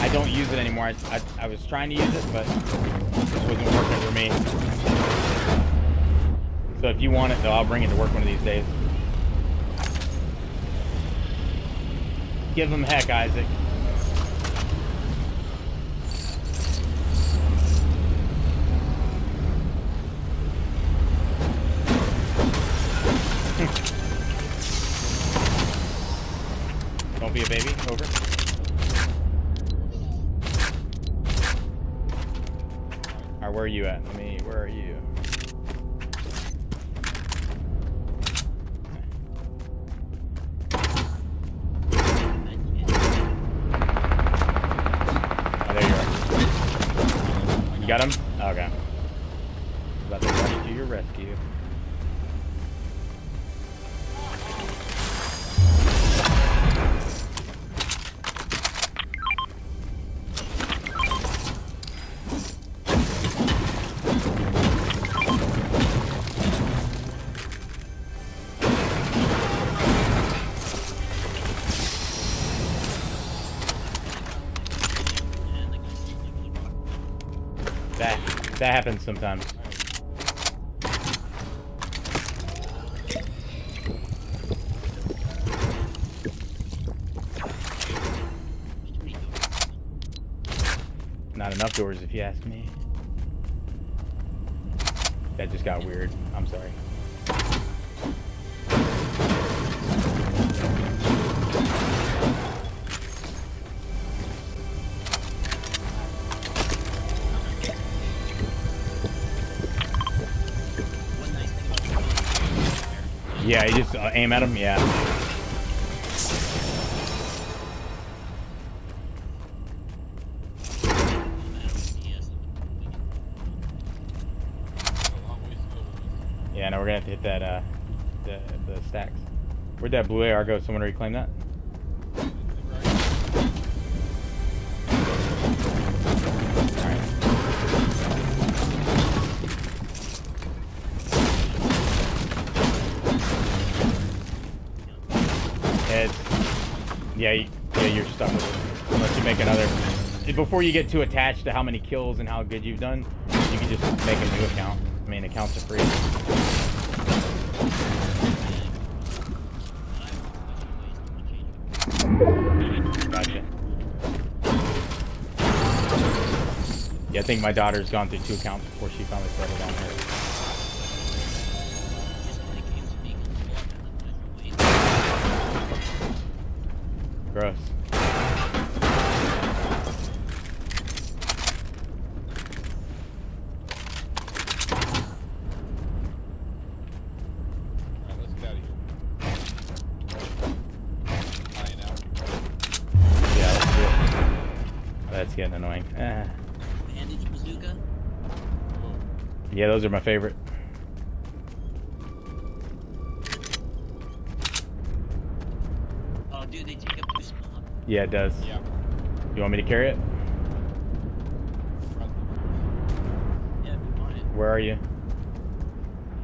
I don't use it anymore. I, I, I was trying to use it, but this wasn't working for me. So if you want it, though, I'll bring it to work one of these days. Give them heck, Isaac. That happens sometimes. Not enough doors, if you ask me. That just got weird. I'm sorry. Aim at him. Yeah. Yeah, no, we're gonna have to hit that uh, the the stacks. Where'd that blue AR go? Someone already claimed that? Before you get too attached to how many kills and how good you've done, you can just make a new account. I mean, accounts are free. Yeah, I think my daughter's gone through two accounts before she finally settled on her. Yeah, those are my favorite. Oh, dude, they take up two spots. Yeah, it does. Yeah. You want me to carry it? Yeah, if want it. Where are you?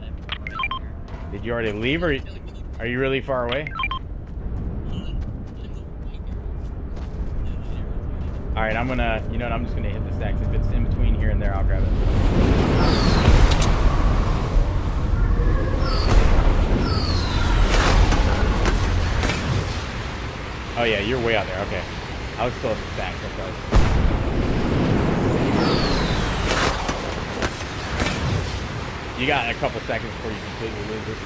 I have right here. Did you already leave or are you really far away? Alright, I'm gonna, you know what, I'm just gonna hit the stacks. If it's in between here and there, I'll grab it. Oh yeah, you're way out there, okay. I was close to the that's right. You got a couple seconds before you completely lose it.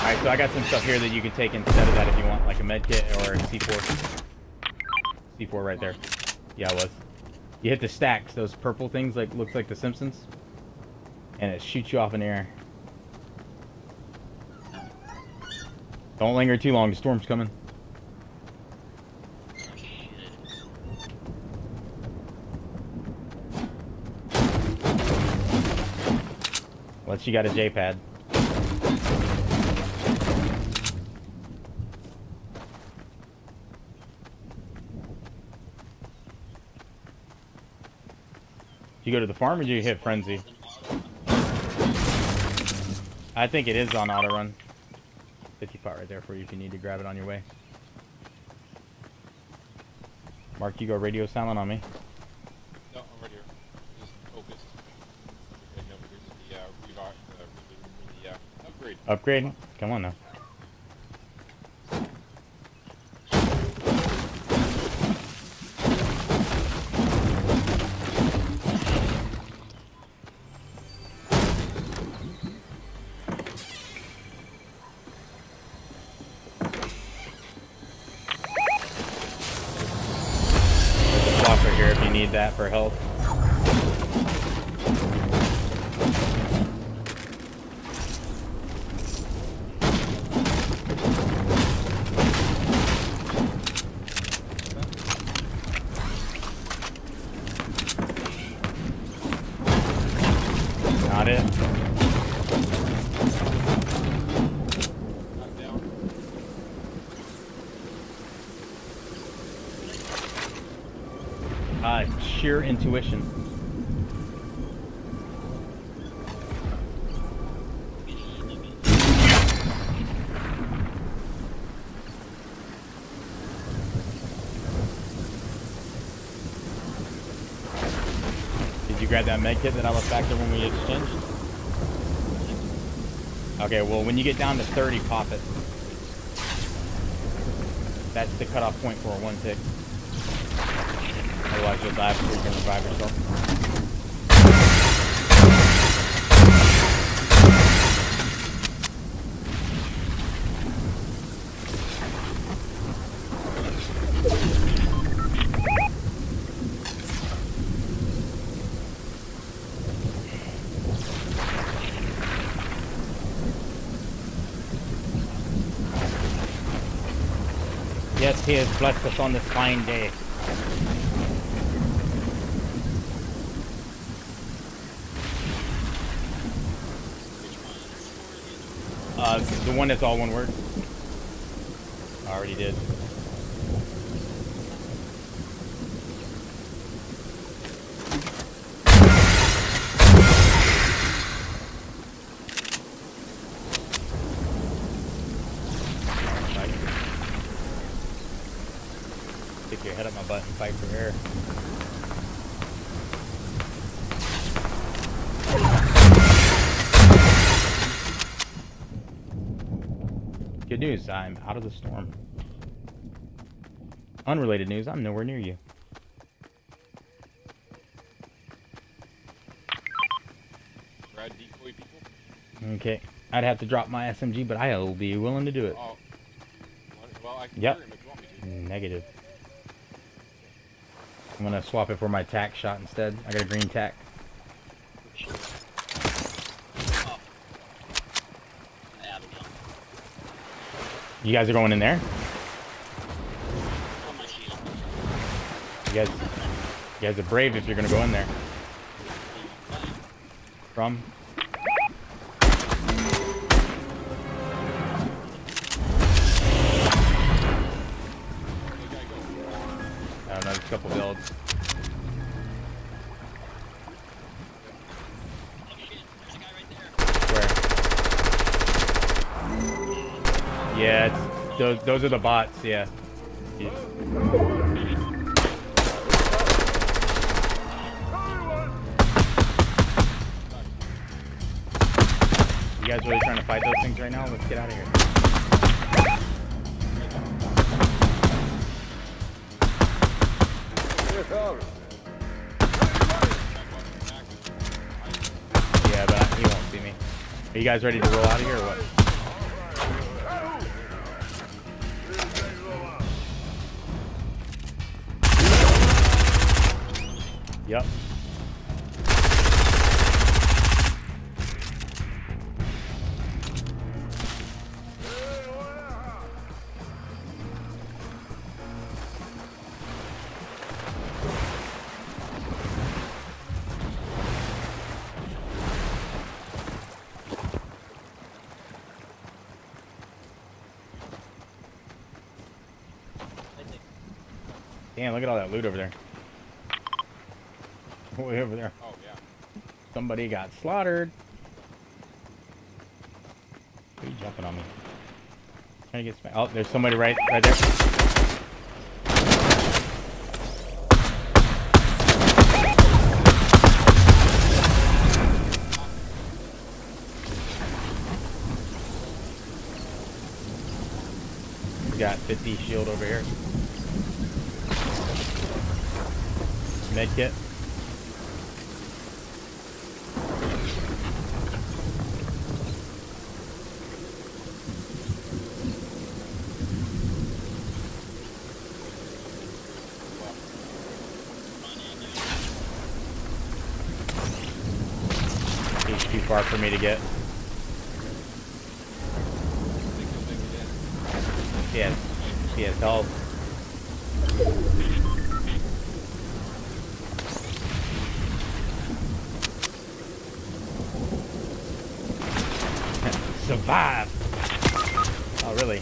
Alright, so I got some stuff here that you can take instead of that if you want, like a med kit or a C4. C4 right there. Yeah, it was. You hit the stacks, those purple things like looks like the Simpsons. And it shoots you off in the air. Don't linger too long, the storm's coming. Unless you got a J-pad. Go to the farm or do you hit frenzy? I think it is on auto run. 50 pot right there for you if you need to grab it on your way. Mark, you go radio silent on me. No, I'm right here. Just focused. Okay, no, the, uh, uh, the, uh, upgrade. Upgrade? Come on now. Uh, sheer intuition. Did you grab that med kit that I left back there when we exchanged? Okay, well, when you get down to 30, pop it. That's the cutoff point for a one tick. Otherwise, you'll die before you can revive yourself. Yes, he has blessed us on this fine day. Uh, the one that's all one word. I already did. stick your head up my butt and fight for air. Good news, I'm out of the storm. Unrelated news, I'm nowhere near you. Decoy people. Okay, I'd have to drop my SMG, but I'll be willing to do it. Oh. Well, Yep. hear him if you want me to. Negative. I'm gonna swap it for my tack shot instead. I got a green tack. Oh. Yeah, we go. You guys are going in there? You guys, you guys are brave if you're gonna go in there. From? I don't know, there's a couple builds. Yeah, those those are the bots. Yeah. You- You guys really trying to fight those things right now? Let's get out of here. Yeah, but he won't see me. Are you guys ready to roll out of here or what? Look at all that loot over there. Way over there. Oh, yeah. Somebody got slaughtered. Who are you jumping on me? Trying to get smacked. Oh, there's somebody right, right there. We got 50 shield over here. Med kit. Too far for me to get. He has, he has health. Survive! Really?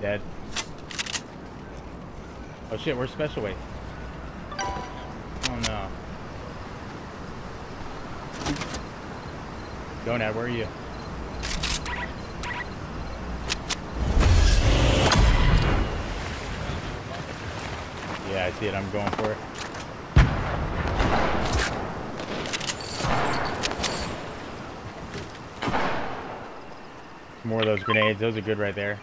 Dead. Oh shit, where's special waste? Oh no. Gonad, where are you? Yeah, I see it. I'm going for it. More of those grenades. Those are good right there.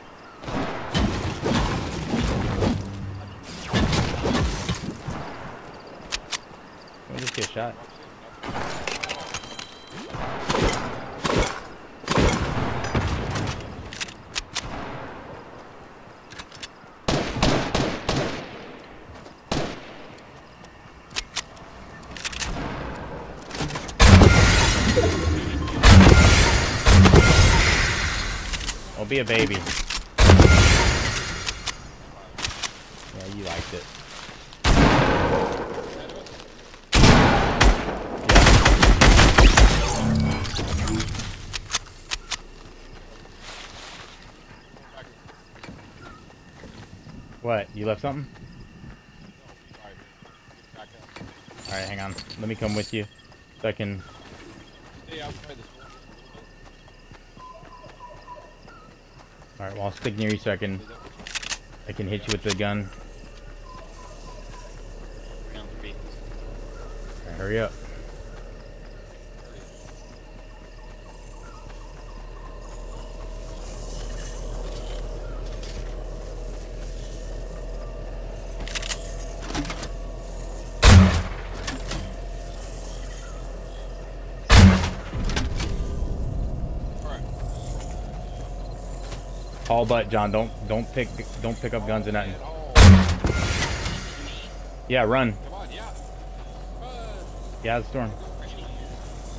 Just get shot. a baby. Yeah, you liked it. What? You left something? Alright, hang on. Let me come with you so I can... Stay outside this one. All right, well I'll stick near you so I can I can hit you with the gun. Round three. All right, hurry up. All but John, don't don't pick don't pick up guns or nothing. Yeah, run. Yeah. The storm.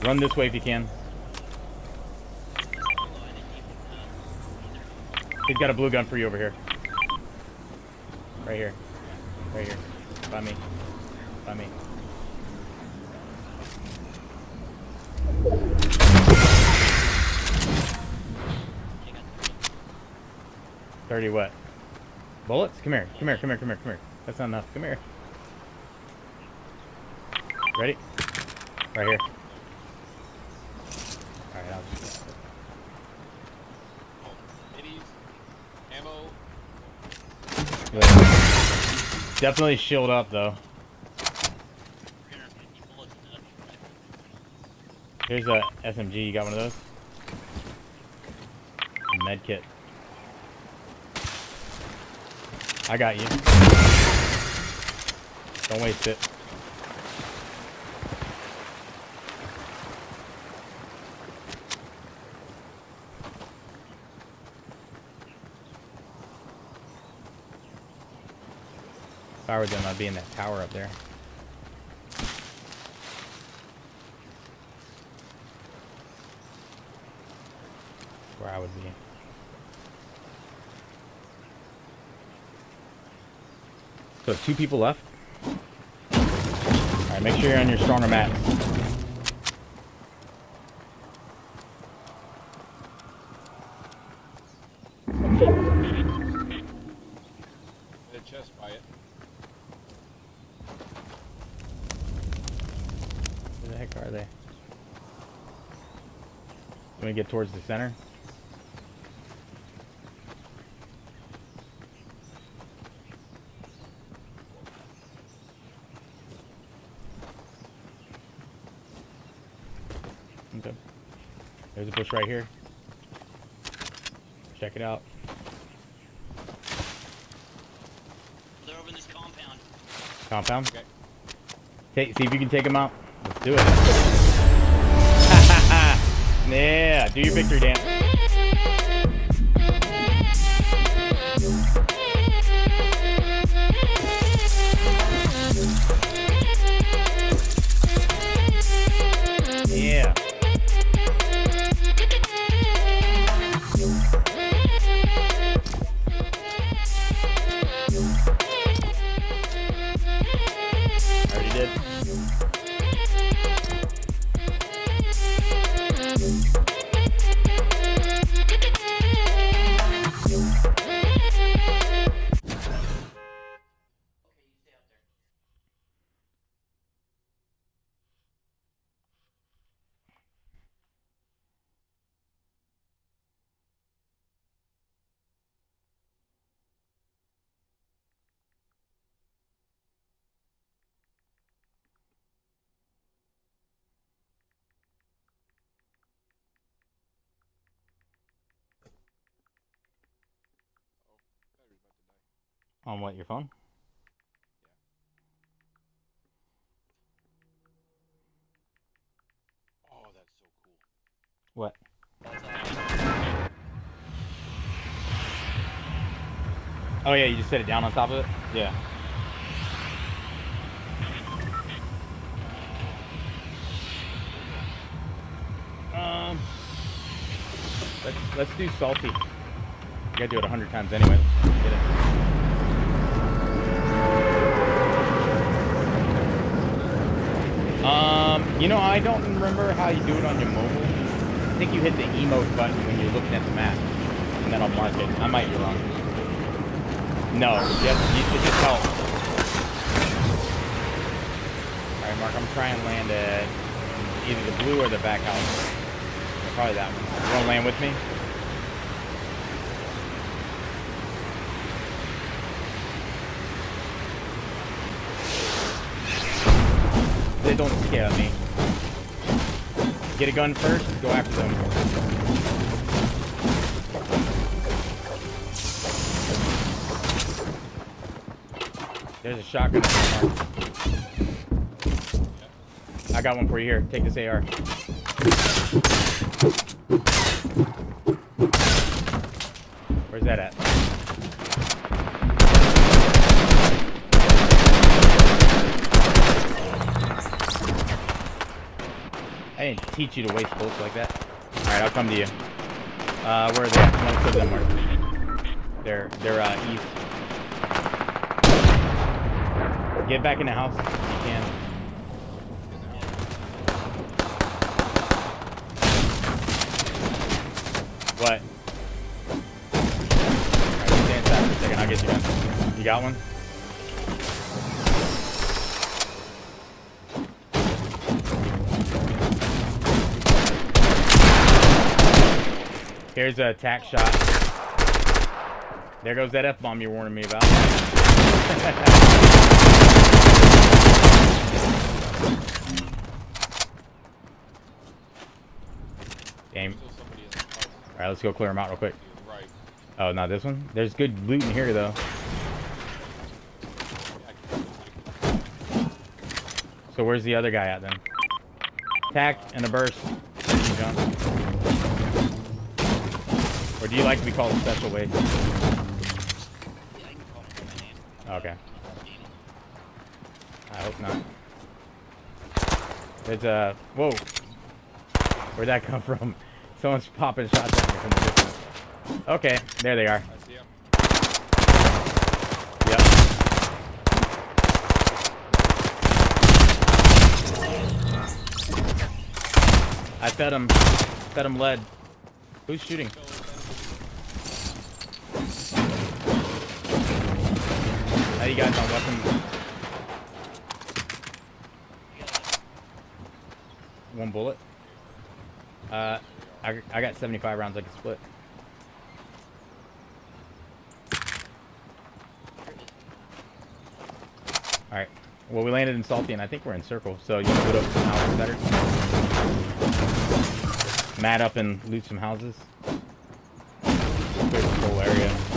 Run this way if you can. He's got a blue gun for you over here. Right here. Right here. By me. By me. Thirty what? Bullets? Come here. Come here. Come here. Come here. Come here. That's not enough. Come here. Ready? Right here. Alright, I'll just. Ammo. Definitely shield up though. 350 bullets in it. Here's a SMG. You got one of those? Med kit. I got you. Don't waste it. If I were them, I'd be in that tower up there. Where I would be. So two people left. All right, make sure you're on your stronger. The chest by it. Where the heck are they? Let me get towards the center. Okay. There's a bush right here. Check it out. They're over in this compound. Compound. Okay. Take, see if you can take them out. Let's do it. (laughs) yeah, do your victory dance. On what, your phone? Oh, that's so cool. What? Oh yeah, you just set it down on top of it? Yeah. Um, let's let's do salty. You gotta do it a hundred times anyway. Get it. Um, you know, I don't remember how you do it on your mobile. I think you hit the emote button when you're looking at the map, and then I'll mark it. I might be wrong. No, you, it just helps. Alright, Mark, I'm trying to land at either the blue or the back house. Probably that one. You want to land with me? They don't scare me. Get a gun first, go after them. There's a shotgun. I got one for you here. Take this AR. Where's that at? I didn't teach you to waste bullets like that. Alright, I'll come to you. Uh, where are they Most of them, are. They're, they're, uh, east. Get back in the house if you can. What? Aside for a second. I'll get you in. You got one? Here's a attack shot. There goes that F-bomb you're warning me about. (laughs) House. Alright, let's go clear them out real quick. Oh, not this one? There's good loot in here, though. So where's the other guy at, then? Attack and a burst. You, John. Or do you like to be called a special waste? Yeah, I can call me by my name. Okay. I hope not. There's a... Uh, whoa. Where'd that come from? (laughs) Someone's popping shots at me from the distance. Okay, there they are. I see him. Yep. I fed him. Fed him lead. Who's shooting? How you guys on weapon? One bullet. Uh, I, I got 75 rounds I can split. Alright. Well, we landed in Salty, and I think we're in Circle, so you can loot up some houses better. Mat up and loot some houses. Clear whole area.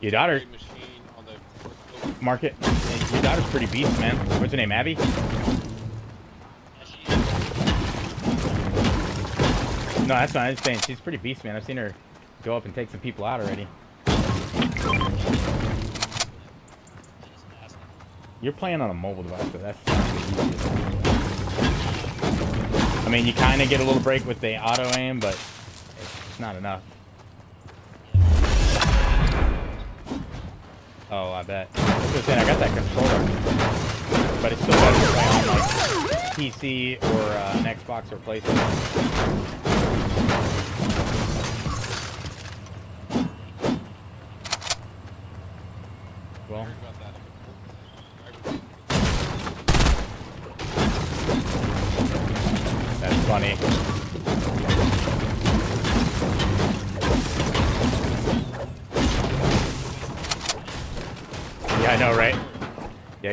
Your daughter, Big machine on the fourth floor. Market, your daughter's pretty beast, man. What's her name, Abby? Yeah, she is. No, that's fine. I'm just saying, she's pretty beast, man. I've seen her go up and take some people out already. You're playing on a mobile device, so that's. I mean, you kind of get a little break with the auto aim, but it's not enough. Oh, I bet. I was gonna say, I got that controller, but it's still better to play on like PC or uh, an Xbox or PlayStation.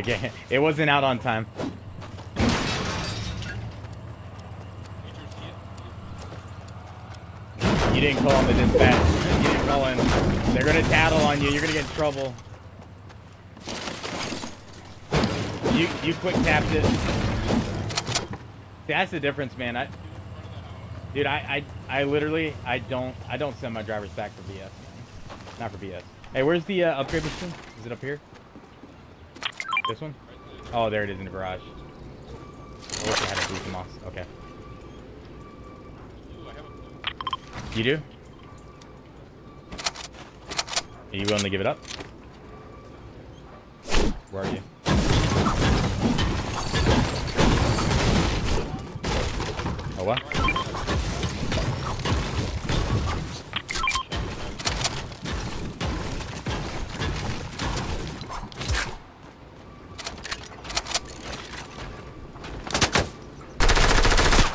(laughs) It wasn't out on time. You? Didn't call on the dispatch. You didn't call in. They're gonna tattle on you. You're gonna get in trouble. You you quick tapped it. That's the difference, man. I, dude, I, I I literally I don't I don't send my drivers back for BS, man. Not for BS. Hey, where's the uh, upgrade machine? Is it up here? This one? Oh, there it is in the garage. I wish I had a moss. Okay. You do? Are you willing to give it up? Where are you? Oh what?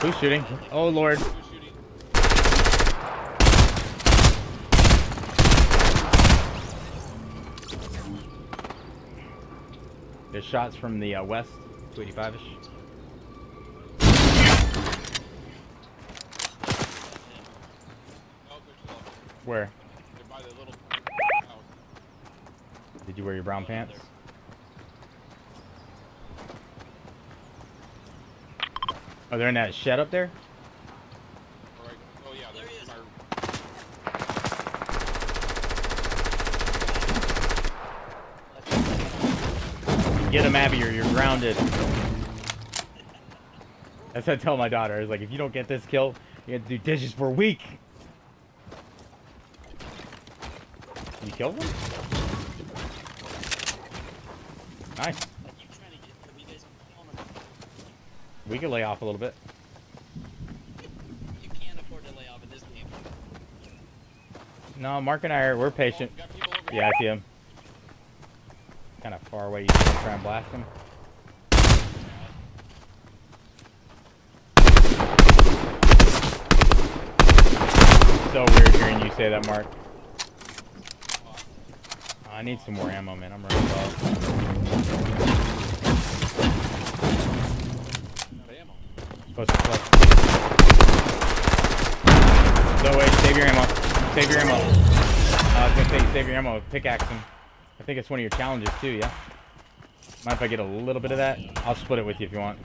Who's shooting? Oh lord. There's shots from the uh, west, 285ish. No, they're still up there. Where? They're by the little house. Did you wear your brown pants? Oh, they're in that shed up there? Get him, Abby, or you're grounded. That's what I tell my daughter. I was like, if you don't get this kill, you have to do dishes for a week. You killed him? Nice. I keep trying to get them. You guys keep killing them. We can lay off a little bit. You can't afford to lay off in this game. No, Mark and I are we're patient. Oh, Yeah, I see him. Kind of far away. You can try and blast him. So weird hearing you say that, Mark. I need some more ammo, man. I'm running low. Supposed to. No, wait. Save your ammo. Save your ammo. Uh, I was gonna say save your ammo. Pickaxe him. I think it's one of your challenges too, yeah? Mind if I get a little bit of that? I'll split it with you if you want.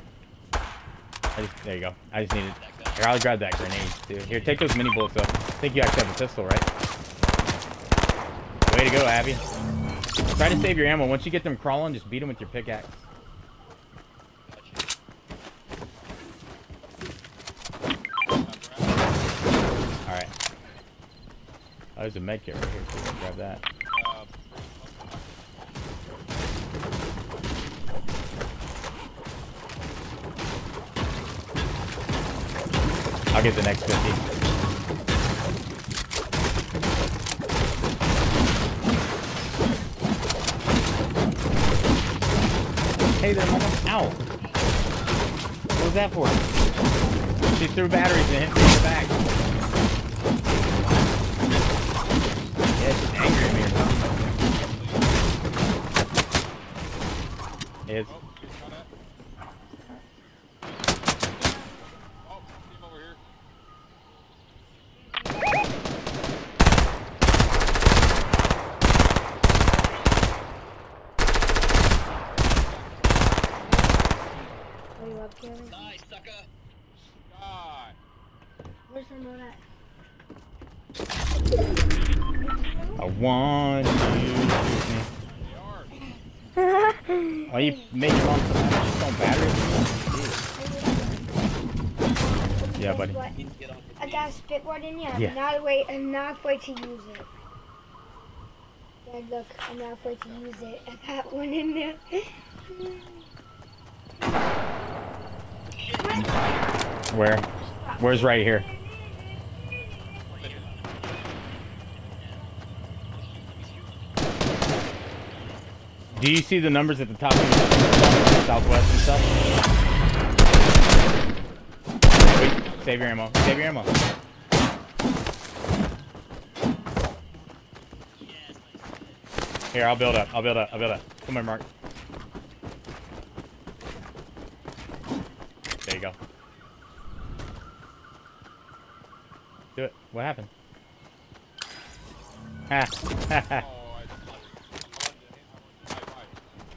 I just, there you go. I just need it. Here, I'll grab that grenade too. Here, take those mini bullets up. I think you actually have a pistol, right? Way to go, Abby. Try to save your ammo. Once you get them crawling, just beat them with your pickaxe. Alright. Oh, there's a med kit right here, so grab that. I'll get the next 50. Hey there, mama. Ow. What was that for? She threw batteries and hit me in the back. It's, oh, it. Oh, see him over here. Are you up, Kevin? Die, sucker! Die. Where's the note at? I want you to shoot me. Are. You make your mom so throwing batteries? Yeah, buddy. What? Need to get off your I got a spitboard in here. Yeah. I'm not wait. I'm not afraid to use it. Dad, look, I'm not afraid to use it. I got one in there. Where? Where's right here? Do you see the numbers at the top southwest and stuff? Wait, save your ammo. Save your ammo. Here, I'll build up. I'll build up. I'll build up. Come here, Mark. There you go. Do it. What happened? Ha. Oh, I, I, I, I,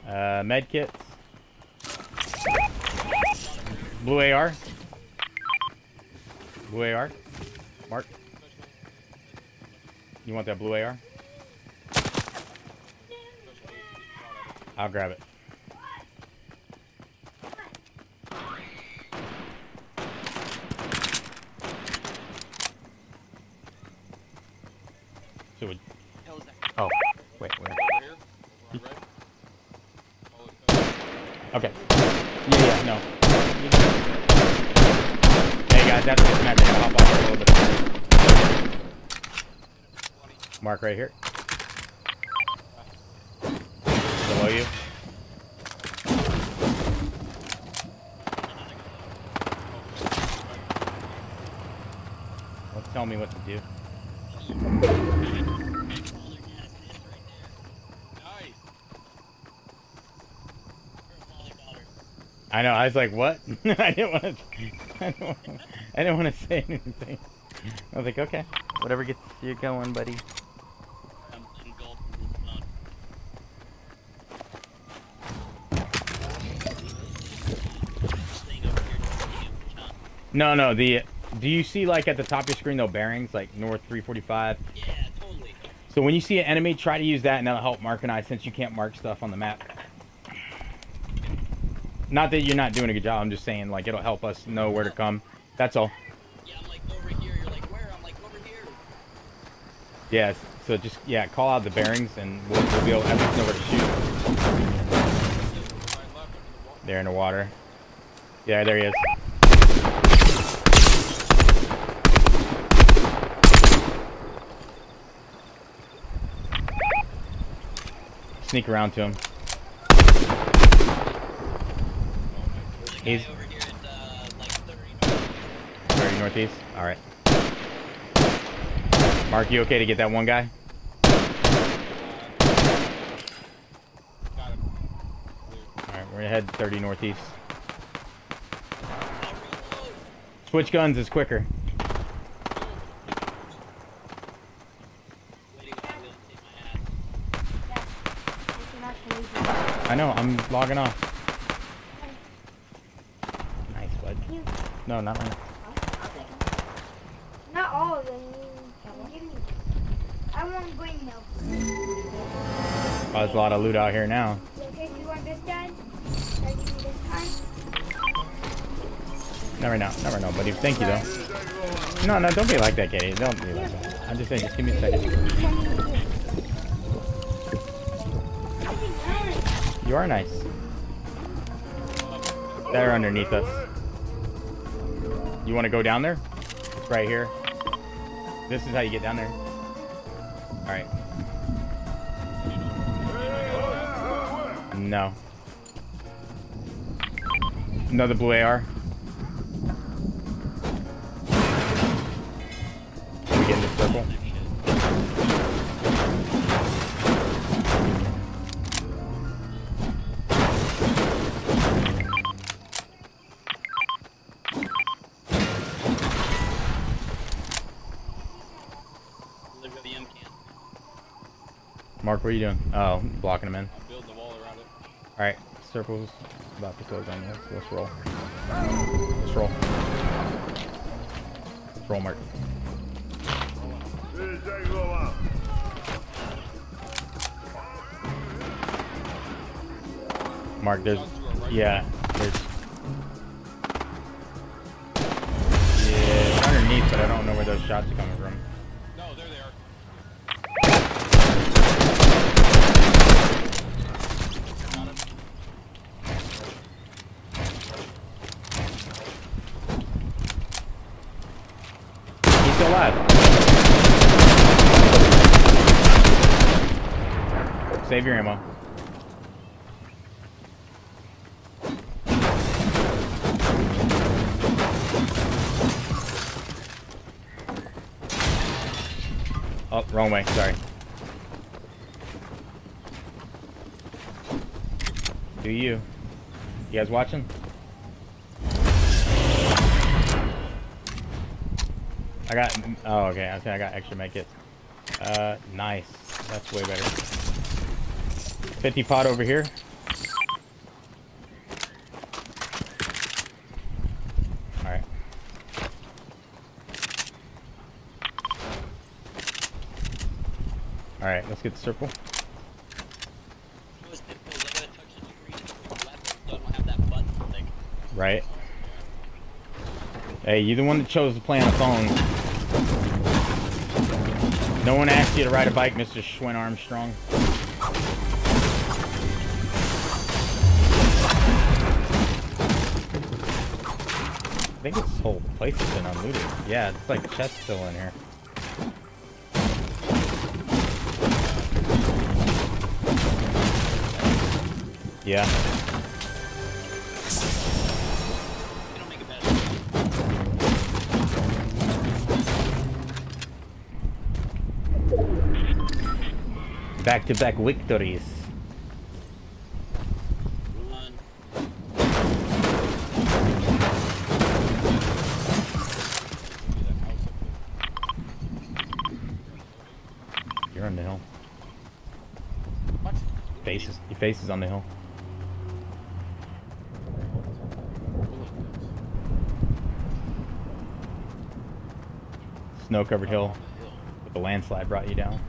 uh, med kits. Blue AR. Blue AR. Mark. You want that blue AR? I'll grab it. So it, Hell is that? oh, wait, wait. Over here. We're on red. Oh, it's, uh, Okay. Yeah, yeah, no. Hey guys, that's what's gonna hop off a little bit. Mark right here. Below you. tell me what to do. Nice. I know. I was like, what? (laughs) I didn't want to. I didn't want to. I didn't want to say anything. I was like, okay, whatever gets you going, buddy. I'm engulfed in this phone. Staying over here to see you, John. No, no. The do you see like at the top of your screen though bearings like north 345? Yeah, totally. So when you see an enemy, try to use that, and that'll help Mark and I since you can't mark stuff on the map. Not that you're not doing a good job. I'm just saying like it'll help us know where to come. That's all. Yeah, I'm like over here. You're like where? I'm like over here. Yes. So just yeah, call out the bearings, and we'll, we'll be able to know where to shoot. Right left under the wall. There in the water. Yeah, there he is. Sneak around to him. There's a guy He's- over here at uh, like 30. Very northeast. All right. Mark, you okay to get that one guy? Got him. All right, we're gonna head 30 northeast. Switch guns is quicker. Waiting for him to take my ass. I can actually do I know. I'm logging off. Nice, bud. You- No, not now. Not all of them. Give me. I want green milk. Oh, there's a lot of loot out here now. Okay, do you want this done? Can I give you this time? Never know. Never know, buddy. Thank you, though. No, no, don't be like that, Katie. Don't be like that. I'm just saying, just give me a second. You are nice. They're underneath us. You want to go down there? It's right here. This is how you get down there. Alright. No. Another blue AR. What are you doing? Oh, blocking him in. I'm building the wall around it. Alright, circles about to close on you. So let's roll. Let's roll. Let's roll, Mark. Mark, there's yeah, there's yeah, underneath, but I don't know where those shots are coming from. No, there they are. Got him. He's still alive. Save your ammo. Oh, wrong way. Sorry. Do you? You guys watching? I got. Oh, okay. I think I got extra medkits. Uh, nice. That's way better. 50 pot over here. All right. All right. Let's get the circle. Right. Hey, you're the one that chose to play on a phone. No one asked you to ride a bike, Mr. Schwinn Armstrong. I think this whole place has been unlooted. Yeah, it's like chests still in here. Yeah. Back-to-back victories. Run. See that house up there? You're on the hill. What? Faces. Your face is on the hill. Snow-covered hill. The. But the landslide brought you. Down.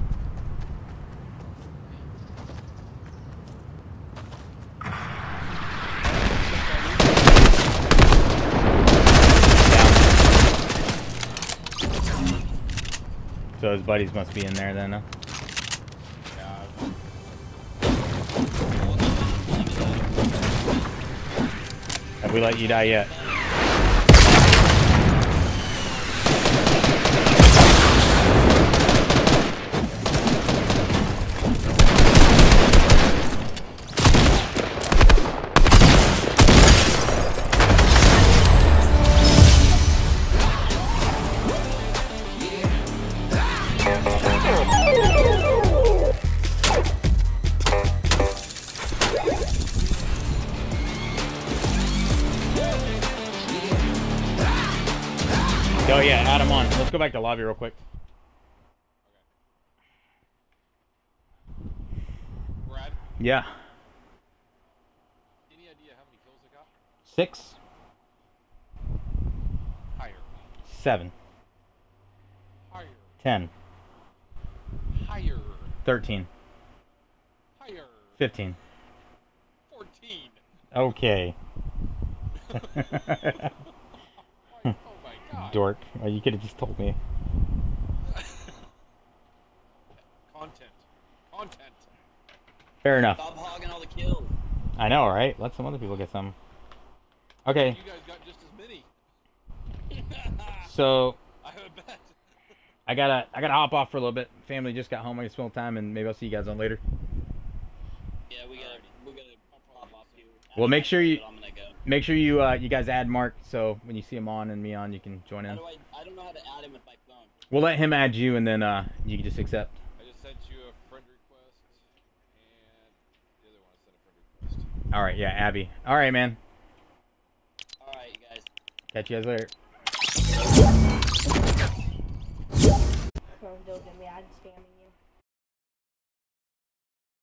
So his buddies must be in there then, huh? Have we let you die yet? Go back to lobby real quick. Brad, Yeah. any idea how many kills I got? Six, Higher. seven, Higher. ten, Higher. thirteen, Higher. fifteen. 14. Okay. (laughs) (laughs) My god. Dork. Oh, you could have just told me. (laughs) Content. Content. Fair enough. Stop hogging all the kills. I know, right? Let some other people get some. Okay, You guys got just as many. (laughs) so I would bet. (laughs) I gotta I gotta hop off for a little bit. Family just got home. I can spend time, and maybe I'll see you guys on later. yeah, we gotta, we gotta pop off too. Well, make sure you- Make sure you uh, you guys add Mark, so when you see him on and me on, you can join How in. do I? I don't know how to add him with my phone. We'll let him add you, and then uh, you can just accept. I just sent you a friend request, and the other one I sent a friend request. All right, yeah, Abby. All right, man. All right, you guys. Catch you guys later.